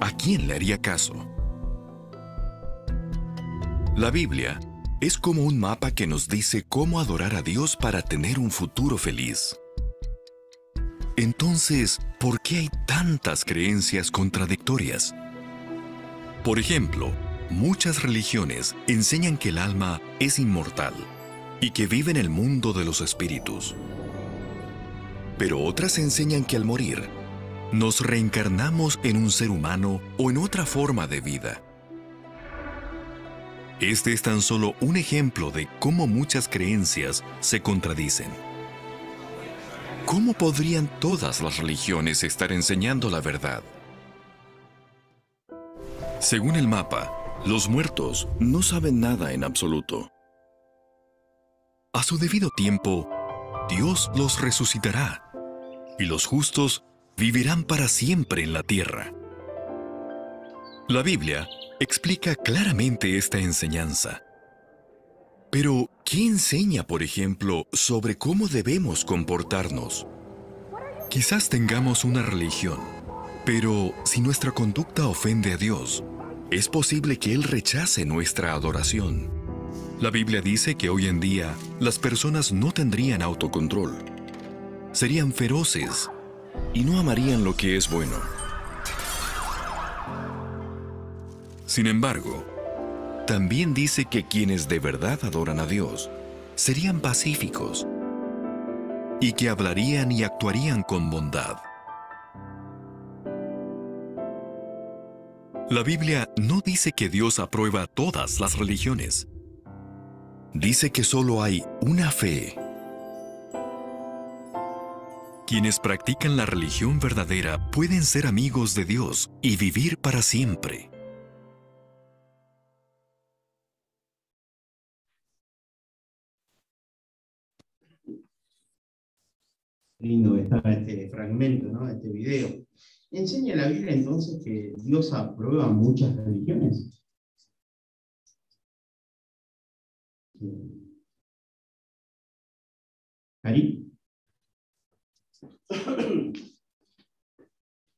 ¿A quién le haría caso? La Biblia es como un mapa que nos dice cómo adorar a Dios para tener un futuro feliz. Entonces, ¿por qué hay tantas creencias contradictorias? Por ejemplo, muchas religiones enseñan que el alma es inmortal y que vive en el mundo de los espíritus. Pero otras enseñan que al morir, nos reencarnamos en un ser humano o en otra forma de vida. Este es tan solo un ejemplo de cómo muchas creencias se contradicen. ¿Cómo podrían todas las religiones estar enseñando la verdad? Según el mapa, los muertos no saben nada en absoluto. A su debido tiempo, Dios los resucitará y los justos vivirán para siempre en la tierra. La Biblia explica claramente esta enseñanza. Pero, ¿qué enseña, por ejemplo, sobre cómo debemos comportarnos? Quizás tengamos una religión, pero si nuestra conducta ofende a Dios, es posible que Él rechace nuestra adoración. La Biblia dice que hoy en día las personas no tendrían autocontrol, serían feroces y no amarían lo que es bueno. Sin embargo, también dice que quienes de verdad adoran a Dios serían pacíficos y que hablarían y actuarían con bondad. La Biblia no dice que Dios aprueba todas las religiones, Dice que solo hay una fe. Quienes practican la religión verdadera pueden ser amigos de Dios y vivir para siempre. Lindo está este fragmento, ¿no? Este video. ¿Enseña la Biblia entonces que Dios aprueba muchas religiones? ¿Cari?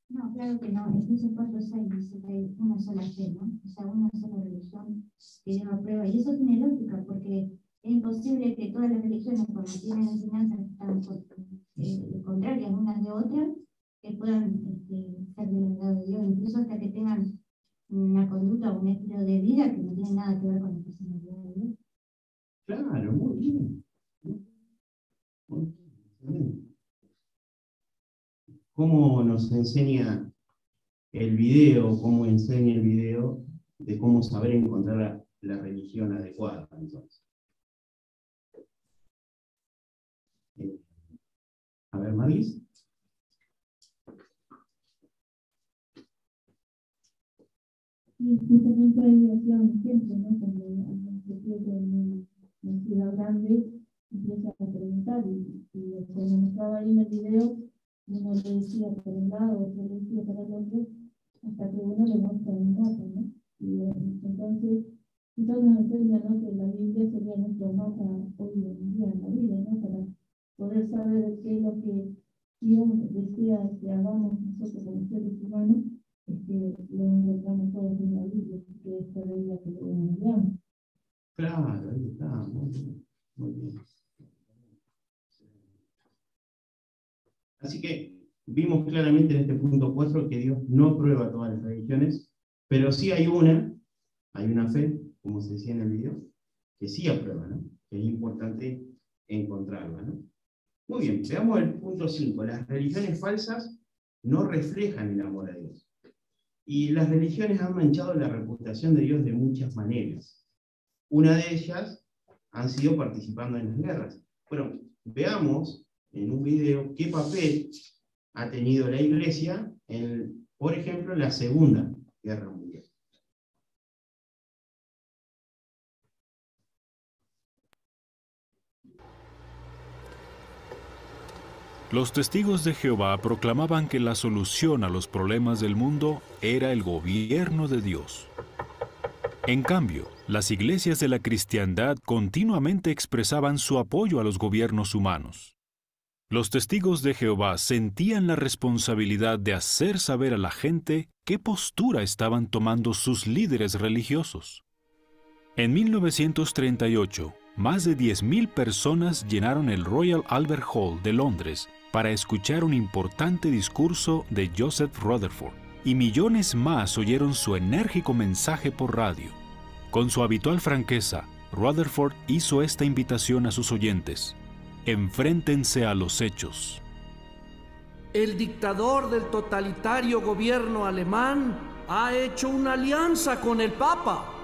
No, claro que no. Efesios 4.6 dice que hay una sola fe, ¿no? O sea, una sola religión que Dios aprueba. Y eso tiene lógica, porque es imposible que todas las religiones, cuando tienen enseñanzas tan eh, contrarias unas de otras, que puedan este, ser del lado de Dios, incluso hasta que tengan una conducta o un estilo de vida que no tiene nada que ver con la personalidad de Dios. Claro, muy bien. Muy bien. ¿Cómo nos enseña el video, cómo enseña el video de cómo saber encontrar la, religión adecuada entonces? Eh, a ver, Maris. Y justamente ahí hacía un ejemplo, ¿no? Cuando en ciudad grande empieza a preguntar y, y cuando mostraba ahí en el video, uno le decía por un lado, otro le decía para el otro, hasta que uno le muestra un mapa, ¿no? Y eh, entonces, entonces nos enseña, ¿no? Que la Biblia sería nuestro mapa hoy en día en la vida, ¿no? Para poder saber qué es lo que Dios decía que hagamos nosotros como seres humanos, es que lo encontramos todos en la Biblia, que es la Biblia que lo enviamos. Claro, ahí está, muy bien. Muy bien. Así que vimos claramente en este punto 4 que Dios no prueba todas las religiones, pero sí hay una, hay una fe, como se decía en el video, que sí aprueba, ¿no? Es importante encontrarla, ¿no? Muy bien, veamos el punto 5. Las religiones falsas no reflejan el amor a Dios. Y las religiones han manchado la reputación de Dios de muchas maneras. Una de ellas han sido participando en las guerras. Bueno, veamos en un video qué papel ha tenido la iglesia, en, por ejemplo, la Segunda Guerra Mundial. Los testigos de Jehová proclamaban que la solución a los problemas del mundo era el gobierno de Dios. En cambio, las iglesias de la cristiandad continuamente expresaban su apoyo a los gobiernos humanos. Los testigos de Jehová sentían la responsabilidad de hacer saber a la gente qué postura estaban tomando sus líderes religiosos. En 1938, más de 10.000 personas llenaron el Royal Albert Hall de Londres para escuchar un importante discurso de Joseph Rutherford, y millones más oyeron su enérgico mensaje por radio. Con su habitual franqueza, Rutherford hizo esta invitación a sus oyentes. Enfréntense a los hechos. El dictador del totalitario gobierno alemán ha hecho una alianza con el Papa.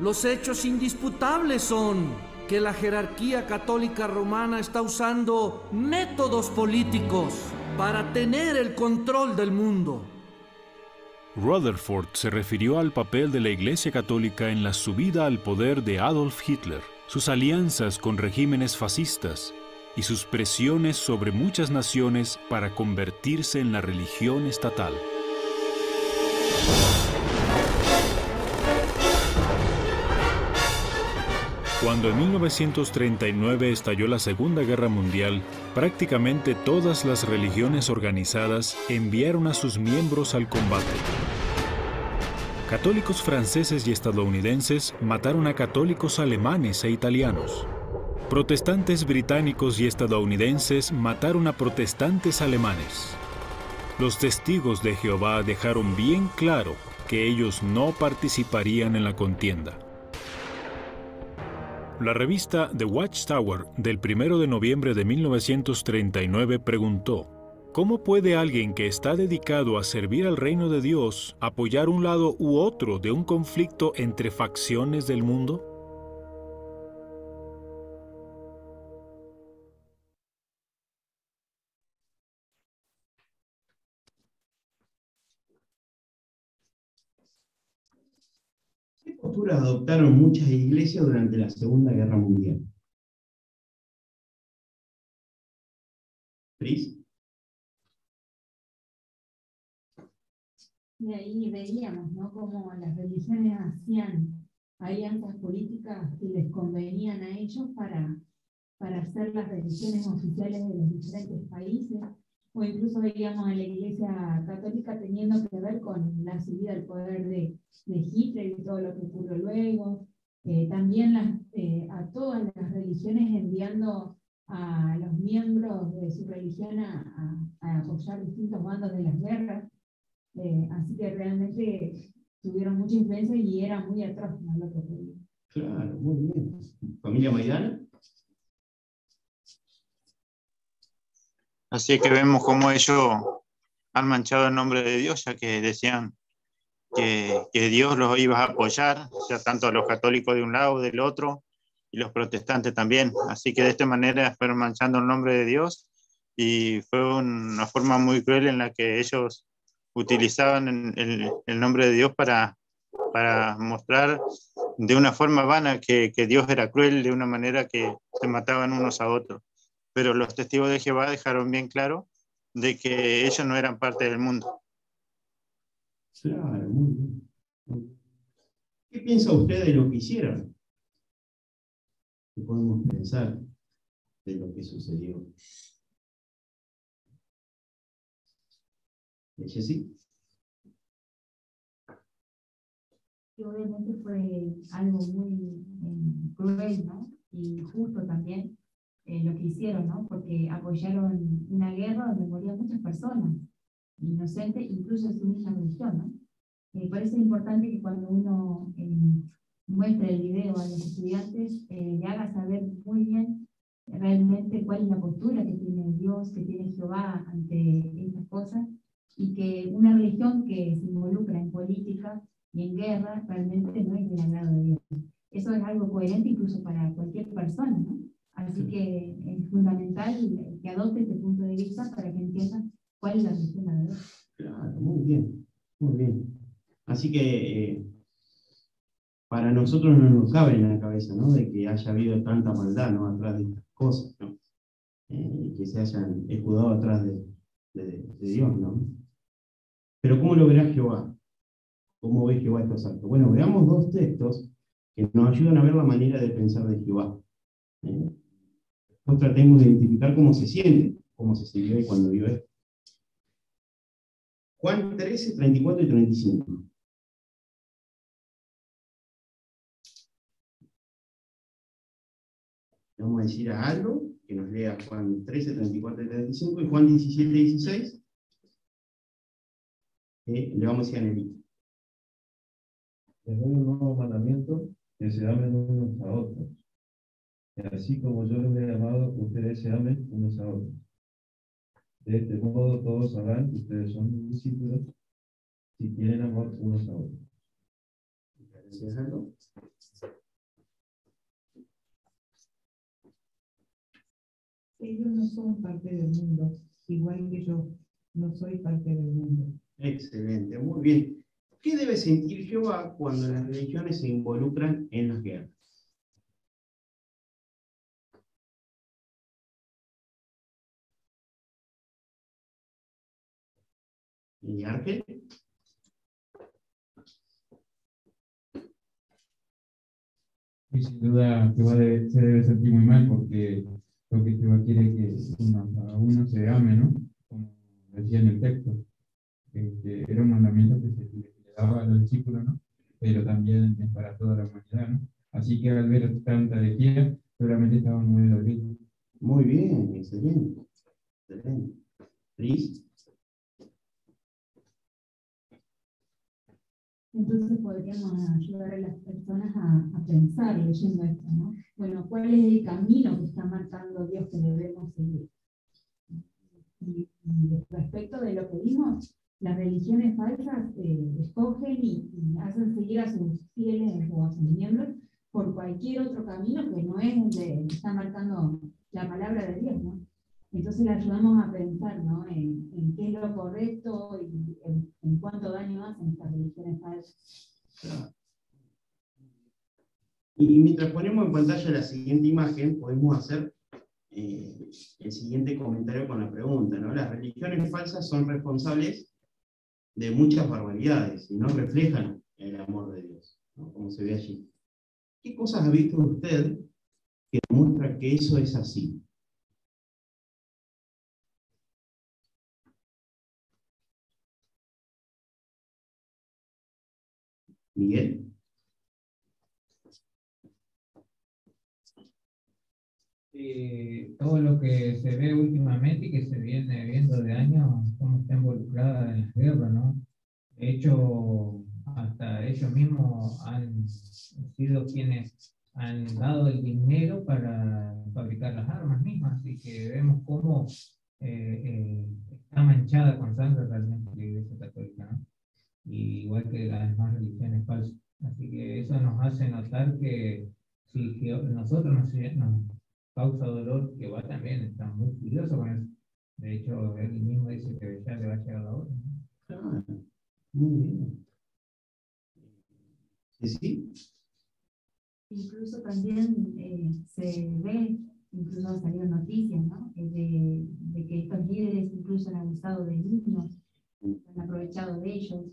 Los hechos indisputables son que la jerarquía católica romana está usando métodos políticos para tener el control del mundo. Rutherford se refirió al papel de la Iglesia Católica en la subida al poder de Adolf Hitler, sus alianzas con regímenes fascistas y sus presiones sobre muchas naciones para convertirse en la religión estatal. Cuando en 1939 estalló la Segunda Guerra Mundial, prácticamente todas las religiones organizadas enviaron a sus miembros al combate. Católicos franceses y estadounidenses mataron a católicos alemanes e italianos. Protestantes británicos y estadounidenses mataron a protestantes alemanes. Los testigos de Jehová dejaron bien claro que ellos no participarían en la contienda. La revista The Watchtower del 1 de noviembre de 1939 preguntó, ¿Cómo puede alguien que está dedicado a servir al reino de Dios apoyar un lado u otro de un conflicto entre facciones del mundo? Postura adoptaron muchas iglesias durante la Segunda Guerra Mundial? ¿Pris? Y ahí veíamos, ¿no? Cómo las religiones hacían alianzas políticas que les convenían a ellos para, para hacer las religiones oficiales de los diferentes países, o incluso veíamos a la Iglesia Católica teniendo que ver con la subida al poder de, de Hitler y todo lo que ocurrió luego, eh, también eh, a todas las religiones enviando a los miembros de su religión a, a, a apoyar distintos bandos de las guerras. Eh, así que realmente tuvieron mucha influencia y era muy atroz ¿no? Claro, muy bien. ¿Familia Maidana? Así que vemos cómo ellos han manchado el nombre de Dios, ya que decían que, Dios los iba a apoyar, sea, tanto a los católicos de un lado, del otro, y los protestantes también. Así que de esta manera fueron manchando el nombre de Dios y fue una forma muy cruel en la que ellos utilizaban el, nombre de Dios para, para mostrar de una forma vana que, Dios era cruel, de una manera que se mataban unos a otros. Pero los testigos de Jehová dejaron bien claro de que ellos no eran parte del mundo. Claro, muy bien. ¿Qué piensa usted de lo que hicieron? ¿Qué podemos pensar de lo que sucedió? Que obviamente fue algo muy eh, cruel, ¿no? Y justo también eh, lo que hicieron, ¿no? Porque apoyaron una guerra donde morían muchas personas, inocentes, incluso su misma religión, ¿no? Me parece importante que cuando uno eh, muestre el video a los estudiantes, eh, le haga saber muy bien realmente cuál es la postura que tiene Dios, que tiene Jehová ante estas cosas, y que una religión que se involucra en política y en guerra realmente no es del agrado de Dios. Eso es algo coherente incluso para cualquier persona, ¿no? Así que es fundamental que adopte este punto de vista para que entiendan cuál es la de Dios. Claro, muy bien, muy bien. Así que eh, para nosotros no nos cabe en la cabeza, ¿no? De que haya habido tanta maldad, ¿no? Atrás de estas cosas, ¿no? Eh, que se hayan escudado atrás de, de, de Dios, ¿no? Pero ¿cómo lo verá Jehová? ¿Cómo ve Jehová estos actos? Bueno, veamos dos textos que nos ayudan a ver la manera de pensar de Jehová. ¿Eh? Tratemos de identificar cómo se siente, cómo se sintió cuando vio esto. Juan 13, 34 y 35. Le vamos a decir a algo que nos lea Juan 13, 34 y 35 y Juan 17, 16 le vamos a decir a Nelly. Les doy un nuevo mandamiento, que se amen unos a otros. Y así como yo los he amado, ustedes se amen unos a otros. De este modo todos sabrán que ustedes son mis discípulos si tienen amor unos a otros. Ellos no son parte del mundo, igual que yo no soy parte del mundo. Excelente, muy bien. ¿Qué debe sentir Jehová cuando las religiones se involucran en las guerras? ¿Y sin duda Jehová debe, se debe sentir muy mal porque lo que Jehová quiere que uno, a uno se ame, ¿no? Como decía en el texto que era un mandamiento que se le daba a los discípulos, ¿no? pero también es para toda la humanidad. ¿no? Así que al ver tanta herejía, seguramente estaban muy dolidos. Muy bien, excelente. excelente. ¿Liz? Entonces podríamos ayudar a las personas a, pensar leyendo esto, ¿no? Bueno, ¿cuál es el camino que está marcando Dios que debemos seguir? Y, respecto de lo que vimos, las religiones falsas eh, escogen y, y hacen seguir a sus fieles o a sus miembros por cualquier otro camino que no es el que está marcando la palabra de Dios, ¿no? Entonces le ayudamos a pensar. En, qué es lo correcto y en, en cuánto daño hacen estas religiones falsas. Y mientras ponemos en pantalla la siguiente imagen, podemos hacer eh, el siguiente comentario con la pregunta. ¿no? Las religiones falsas son responsables de muchas barbaridades y no reflejan el amor de Dios, ¿no? como se ve allí. ¿Qué cosas ha visto usted que demuestra que eso es así? Miguel. Eh, todo lo que se ve últimamente y que se viene viendo de años, cómo está involucrada en las guerras, ¿no? De hecho, hasta ellos mismos han sido quienes han dado el dinero para fabricar las armas mismas, así que vemos cómo eh, eh, está manchada con sangre realmente la Iglesia Católica, ¿no? Y igual que las demás religiones falsas. Así que eso nos hace notar que si que nosotros nos, nos causa dolor, que va también está muy curioso con eso. De hecho, él mismo dice que ya le va a llegar la hora. ¿no? Claro, muy bien. ¿Sí, sí? Incluso también eh, se ve, incluso han salido noticias, ¿no? Eh, de, de que estos líderes incluso han abusado de niños, han aprovechado de ellos,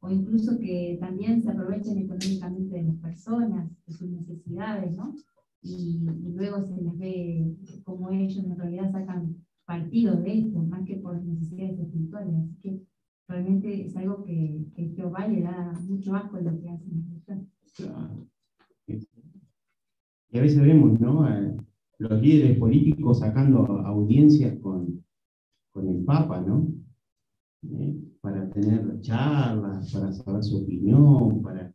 o incluso que también se aprovechan económicamente de las personas, de sus necesidades, ¿no? Y, luego se les ve como ellos en realidad sacan partido de esto, más que por necesidades espirituales. Así que realmente es algo que, que Jehová le da mucho asco lo que hacen las. Y a veces vemos, ¿no? Los líderes políticos sacando audiencias con, con el Papa, ¿no? Eh, para tener charlas, para saber su opinión, para...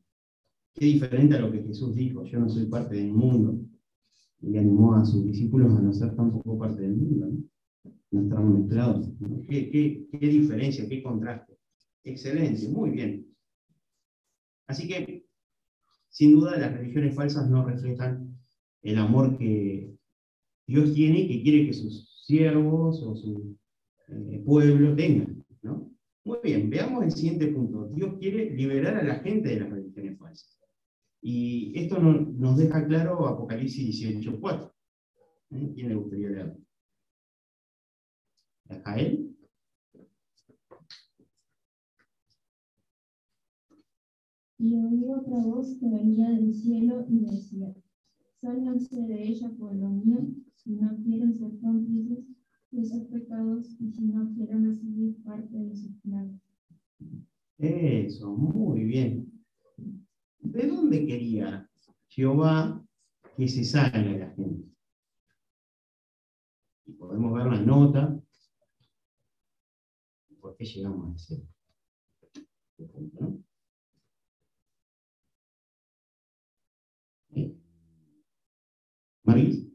Qué diferente a lo que Jesús dijo, yo no soy parte del mundo. Y animó a sus discípulos a no ser tampoco parte del mundo, ¿no? No estar mezclados. ¿no? ¿Qué, qué, qué diferencia, qué contraste. Excelente, muy bien. Así que, sin duda, las religiones falsas no reflejan el amor que Dios tiene y que quiere que sus siervos o su eh, pueblo tengan. Muy bien, veamos el siguiente punto. Dios quiere liberar a la gente de las religiones falsas. Y esto no- nos deja claro Apocalipsis 18.4. ¿Eh? ¿Quién le gustaría leer? ¿A él? Y oí otra voz que venía del cielo y decía, sálganse de ella, pueblo mío, si no quieren ser cómplices de sus pecados y si no quieren recibir parte de sus plagas. Eso, muy bien. ¿De dónde quería Jehová que se salga la gente? Y podemos ver la nota. ¿Por qué llegamos a ese punto, no? Maris.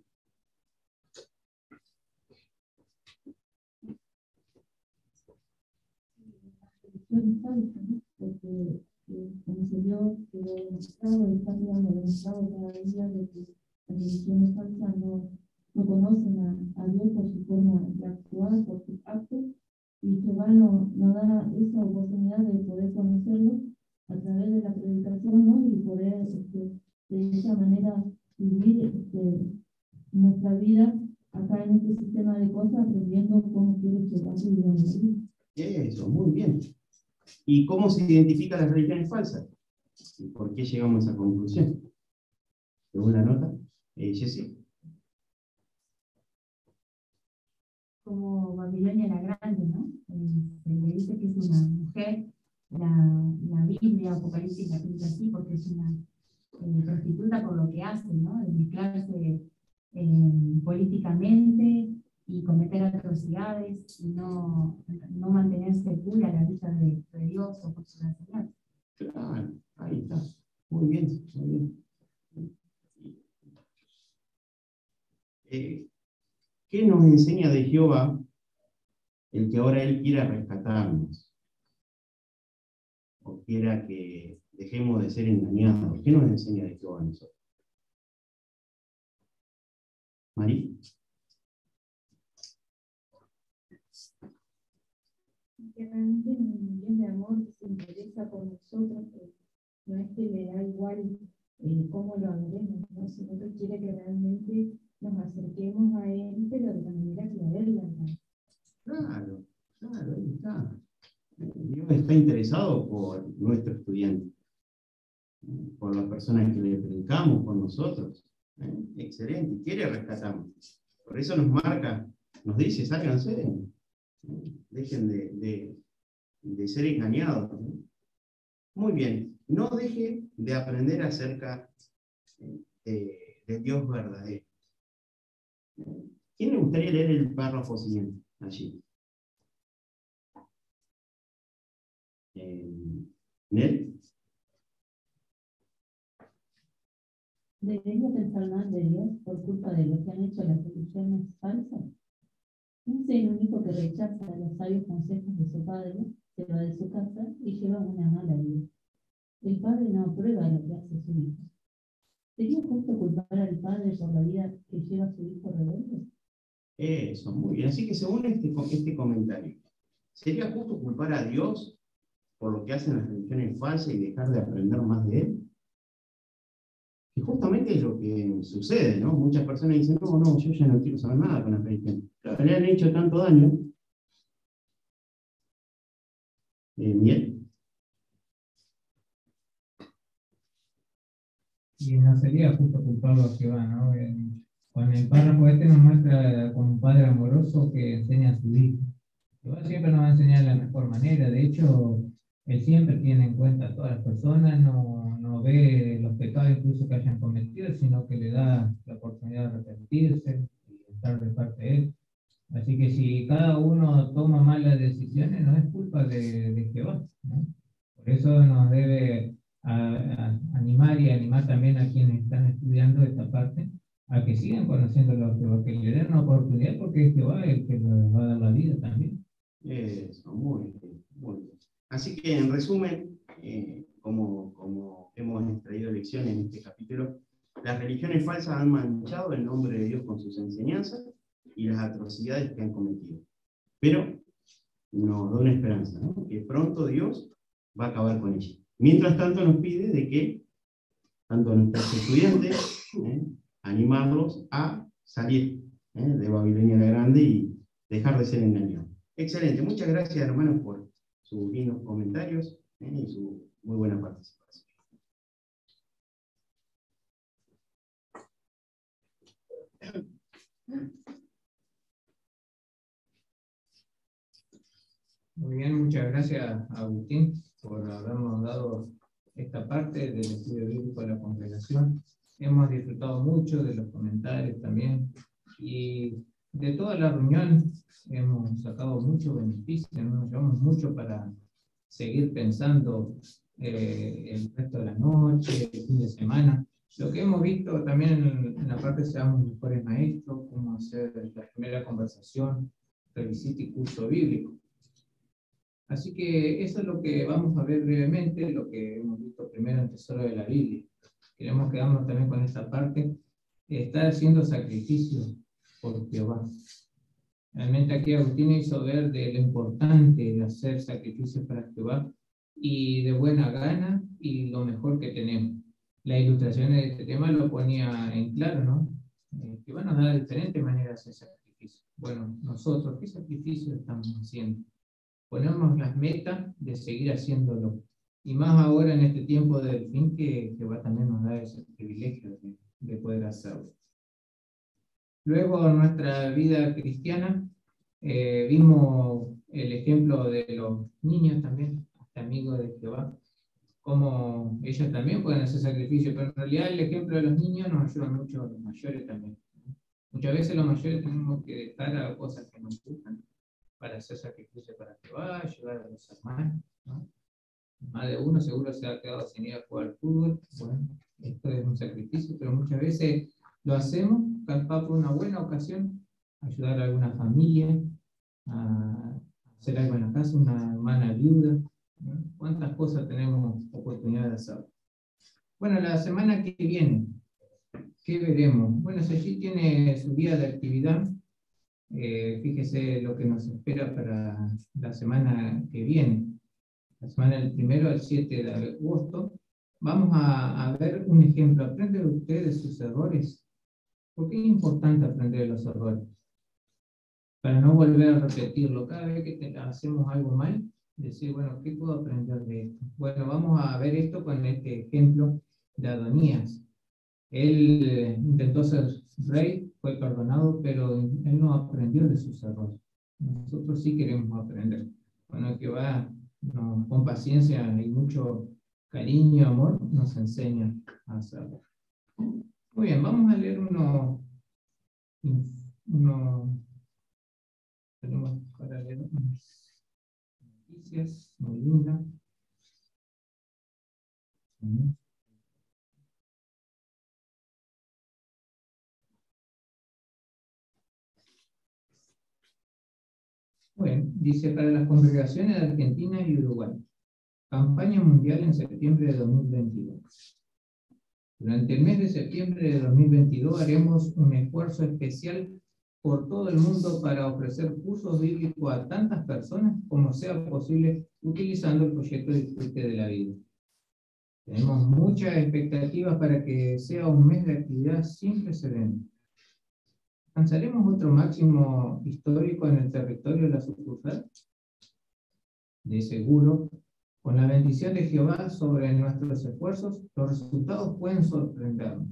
¿No? porque eh, como se vio que demostrado, está quedando demostrado cada día de que las religiones falsas no, no conocen a, a Dios por su forma de actuar, por sus actos, y Jehová nos no da esa oportunidad de poder conocerlo a través de la predicación, ¿no? Y poder este, de esa manera vivir este, nuestra vida acá en este sistema de cosas, aprendiendo cómo quiere en la vida. Eso, muy bien. ¿Y cómo se identifican las religiones falsas? ¿Y por qué llegamos a esa conclusión? ¿Según la nota? Eh, Jessy. como Babilonia la Grande, ¿no? Eh, se le dice que es una mujer, la, la Biblia, Apocalipsis la pinta así porque es una eh, prostituta por lo que hace, ¿no? De mezclarse eh, políticamente y cometer atrocidades y no, no mantenerse pura a la vista de, de Dios o por su enseñanza. Claro, ahí está. Muy bien, muy bien. Eh, ¿Qué nos enseña de Jehová el que ahora Él quiera rescatarnos, o quiera que dejemos de ser engañados. ¿Qué nos enseña de Jehová a nosotros? María. Realmente un de amor que se interesa por nosotros, que no es que le da igual eh, cómo lo haremos, ¿no? sino que quiere que realmente nos acerquemos a Él, pero de la manera que a Él encanta. Claro, claro, ahí está. Dios está interesado por nuestro estudiante, por las personas que le predicamos, por nosotros. ¿eh? Excelente, quiere rescatarnos. Por eso nos marca, nos dice, sálganse. Dejen de, de, ser engañados. Muy bien, no deje de aprender acerca de, de Dios verdadero. ¿Quién le gustaría leer el párrafo siguiente allí? Eh, ¿Nel? ¿Debemos pensar mal de Dios por culpa de lo que han hecho las religiones falsas? ¿Quién es el único que rechaza los sabios consejos de su padre, se va de su casa y lleva una mala vida? El padre no aprueba lo que hace su hijo. ¿Sería justo culpar al padre por la vida que lleva su hijo rebelde? Eso, muy bien. Así que según este, este comentario, ¿sería justo culpar a Dios por lo que hacen las religiones falsas y dejar de aprender más de Él? Y justamente es lo que sucede, ¿no? Muchas personas dicen, no, no, yo ya no quiero saber nada con las religiones. Claro, le han hecho tanto daño. Eh, miel. Y no sería justo culparlo a Jehová, ¿no? En- Con el párrafo este nos muestra como un padre amoroso que enseña a su hijo. Jehová siempre nos va a enseñar de la mejor manera. De hecho, Él siempre tiene en cuenta a todas las personas, no, no ve los pecados incluso que hayan cometido, sino que le da la oportunidad de arrepentirse y estar de parte de Él. Así que si cada uno toma malas decisiones, no es culpa de, de Jehová. ¿no? Por eso nos debe a- a- animar y animar también a quienes están estudiando esta parte a que sigan conociendo a Jehová, que le den una oportunidad porque es Jehová el que les va a dar la vida también. Eso, muy bien, muy bien. Así que en resumen, eh, como, como hemos extraído lecciones en este capítulo, las religiones falsas han manchado el nombre de Dios con sus enseñanzas y las atrocidades que han cometido. Pero nos da una esperanza, ¿no? que pronto Dios va a acabar con ellas. Mientras tanto nos pide de que tanto nuestros estudiantes, ¿eh? animarlos a salir ¿eh? de Babilonia la Grande y dejar de ser engañados. Excelente, muchas gracias hermanos por sus lindos comentarios ¿eh? y su muy buena participación. Muy bien, muchas gracias Agustín por habernos dado esta parte del estudio bíblico de la congregación. Hemos disfrutado mucho de los comentarios también y de toda la reunión hemos sacado mucho beneficio, ¿no? nos llevamos mucho para seguir pensando eh, el resto de la noche, el fin de semana. Lo que hemos visto también en, en la parte de Seamos Mejores Maestros, cómo hacer la primera conversación, revisita y curso bíblico. Así que eso es lo que vamos a ver brevemente, lo que hemos visto primero en Tesoro de la Biblia. Queremos quedarnos también con esta parte. Estar haciendo sacrificios por Jehová. Realmente aquí Agustín hizo ver de lo importante de hacer sacrificios para Jehová y de buena gana y lo mejor que tenemos. Las ilustraciones de este tema lo ponía en claro, ¿no? Eh, Jehová nos da diferentes maneras de hacer sacrificios. Bueno, nosotros, ¿qué sacrificio estamos haciendo? Ponemos las metas de seguir haciéndolo. Y más ahora en este tiempo del fin que Jehová también nos da ese privilegio de, de poder hacerlo. Luego, en nuestra vida cristiana, eh, vimos el ejemplo de los niños también, amigos de Jehová, como ellos también pueden hacer sacrificio, pero en realidad el ejemplo de los niños nos ayuda mucho a los mayores también. Muchas veces los mayores tenemos que dejar a cosas que nos gustan para hacer sacrificio para Jehová, ayudar a los hermanos. ¿no? Más de uno seguro se ha quedado sin ir a jugar al fútbol. Bueno, esto es un sacrificio, pero muchas veces lo hacemos capaz por una buena ocasión, ayudar a alguna familia, a hacer algo en la casa, una hermana viuda. ¿no? ¿Cuántas cosas tenemos oportunidad de hacer? Bueno, la semana que viene, ¿qué veremos? Bueno, allí tiene su día de actividad, eh, fíjese lo que nos espera para la semana que viene. La semana del primero al 7 de agosto. Vamos a, a ver un ejemplo. ¿Aprende usted de sus errores? ¿Por qué es importante aprender de los errores? Para no volver a repetirlo. Cada vez que te- hacemos algo mal, decir, bueno, ¿qué puedo aprender de esto? Bueno, vamos a ver esto con este ejemplo de Adonías. Él eh, intentó ser rey, fue perdonado, pero él no aprendió de sus errores. Nosotros sí queremos aprender. Bueno, que va no, con paciencia y mucho cariño amor, nos enseña a hacerlo. Muy bien, vamos a leer uno, uno tenemos para leer unas noticias muy. Bueno, dice para las congregaciones de Argentina y Uruguay. Campaña mundial en septiembre de 2022. Durante el mes de septiembre de 2022 haremos un esfuerzo especial por todo el mundo para ofrecer cursos bíblicos a tantas personas como sea posible utilizando el proyecto Disfrute de la Vida. Tenemos muchas expectativas para que sea un mes de actividad sin precedentes. ¿Alcanzaremos otro máximo histórico en el territorio de la sucursal? De seguro, con la bendición de Jehová sobre nuestros esfuerzos, los resultados pueden sorprendernos.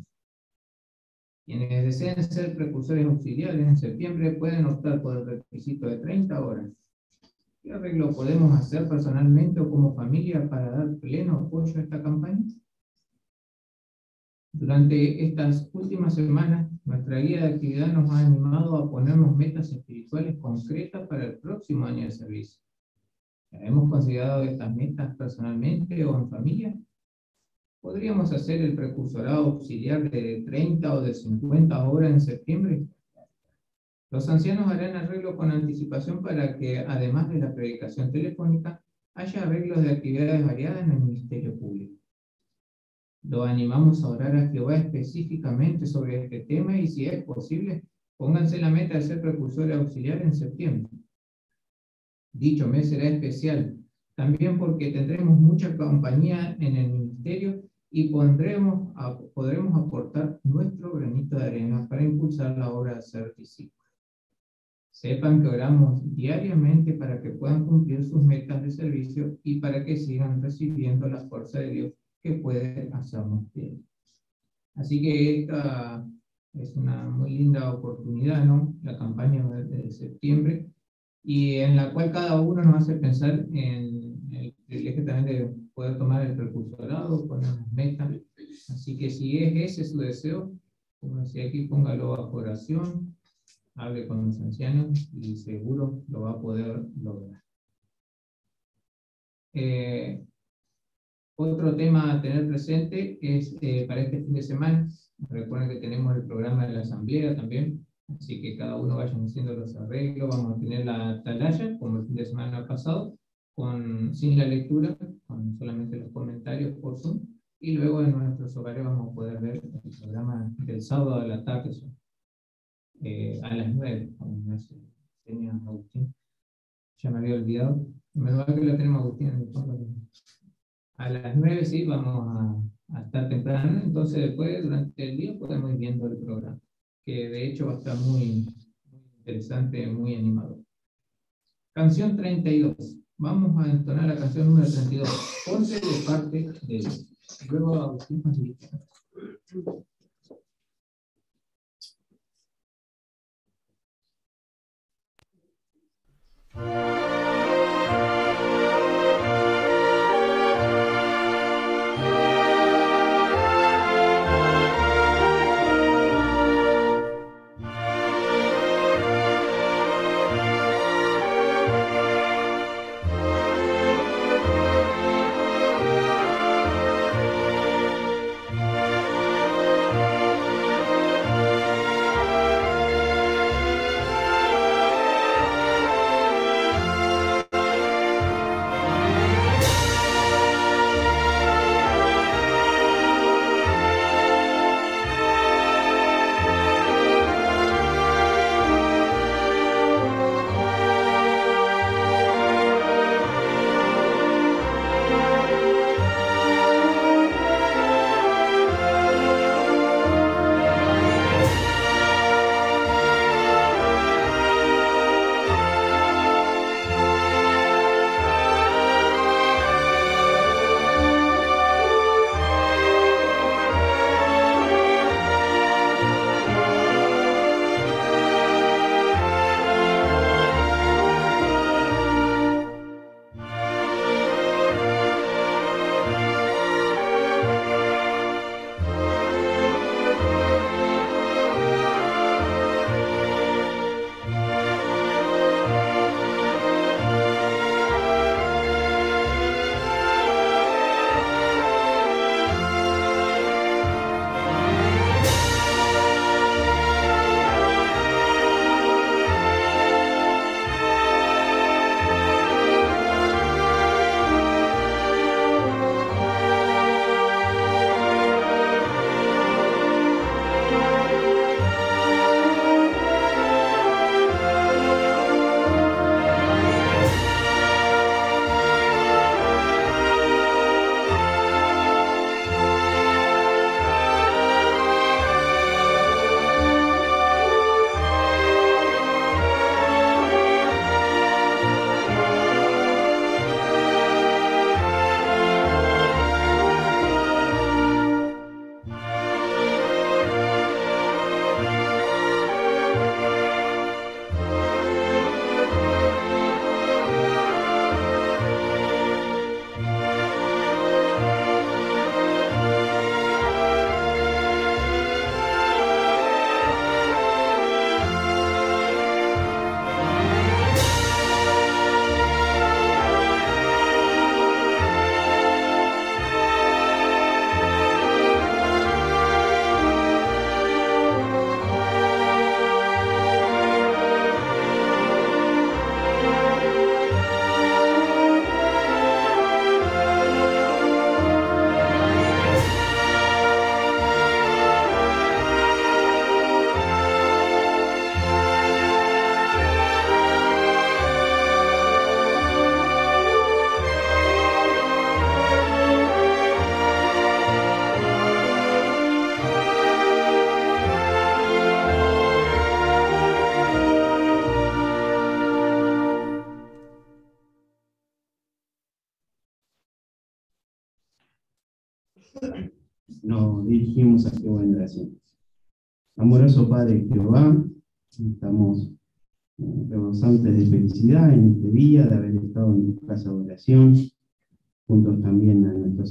Quienes deseen ser precursores auxiliares en septiembre pueden optar por el requisito de 30 horas. ¿Qué arreglo podemos hacer personalmente o como familia para dar pleno apoyo a esta campaña? Durante estas últimas semanas, nuestra guía de actividad nos ha animado a ponernos metas espirituales concretas para el próximo año de servicio. ¿Hemos considerado estas metas personalmente o en familia? ¿Podríamos hacer el precursorado auxiliar de 30 o de 50 horas en septiembre? Los ancianos harán arreglo con anticipación para que, además de la predicación telefónica, haya arreglos de actividades variadas en el Ministerio Público. Lo animamos a orar a Jehová específicamente sobre este tema y si es posible, pónganse la meta de ser precursores auxiliares en septiembre. Dicho mes será especial, también porque tendremos mucha compañía en el ministerio y pondremos podremos aportar nuestro granito de arena para impulsar la obra de ser discípulos. Sepan que oramos diariamente para que puedan cumplir sus metas de servicio y para que sigan recibiendo la fuerza de Dios que puede hacernos bien. Así que esta es una muy linda oportunidad, ¿no? La campaña de septiembre y en la cual cada uno nos hace pensar en el privilegio también de poder tomar el precursorado, poner metas. Así que si es ese su deseo, como decía aquí, póngalo bajo oración, hable con los ancianos y seguro lo va a poder lograr. Eh, otro tema a tener presente es eh, para este fin de semana, recuerden que tenemos el programa de la asamblea también, así que cada uno vaya haciendo los arreglos, vamos a tener la atalaya como el fin de semana pasado, con, sin la lectura, con solamente los comentarios por Zoom, y luego en nuestros hogares vamos a poder ver el programa del sábado de la tarde, eh, a las 9, como me hace señas Agustín. Ya me había olvidado. Menos que lo tenemos Agustín en el fondo. A las 9 sí vamos a, a estar temprano, entonces después durante el día podemos ir viendo el programa, que de hecho va a estar muy, interesante, muy animado. Canción 32. Vamos a entonar la canción número 32. Ponce de parte de Dios. Luego Agustín nos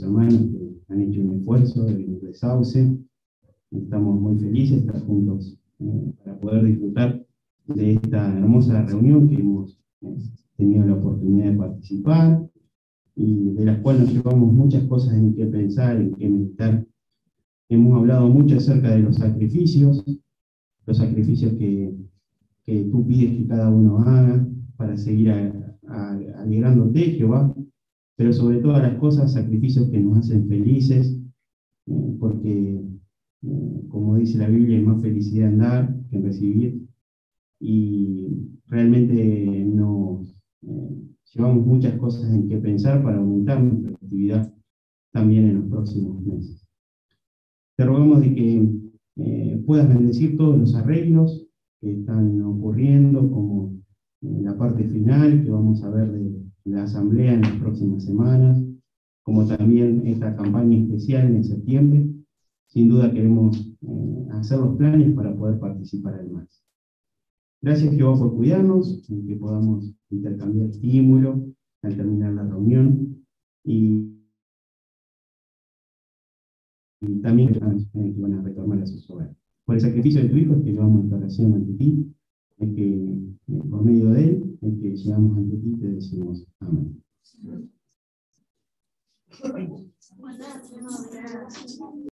hermanos que han hecho un esfuerzo de venir de Sauce. Estamos muy felices de estar juntos eh, para poder disfrutar de esta hermosa reunión que hemos eh, tenido la oportunidad de participar y de la cual nos llevamos muchas cosas en qué pensar, en qué meditar. Hemos hablado mucho acerca de los sacrificios, los sacrificios que, que tú pides que cada uno haga para seguir alegrándote, Jehová, pero sobre todas las cosas, sacrificios que nos hacen felices, eh, porque, eh, como dice la Biblia, hay más felicidad en dar que en recibir, y realmente nos eh, llevamos muchas cosas en que pensar para aumentar nuestra actividad también en los próximos meses. Te rogamos de que puedas bendecir todos los arreglos que están ocurriendo, como la parte final que vamos a ver de la asamblea en las próximas semanas, como también esta campaña especial en septiembre. Sin duda queremos eh, hacer los planes para poder participar además. Gracias Jehová por cuidarnos, en que podamos intercambiar estímulo al terminar la reunión y, y también que van a a sus hogares. Por el sacrificio de tu Hijo que llevamos esta oración ante ti, es que eh, por medio de él es que llegamos ante ti y te decimos amén.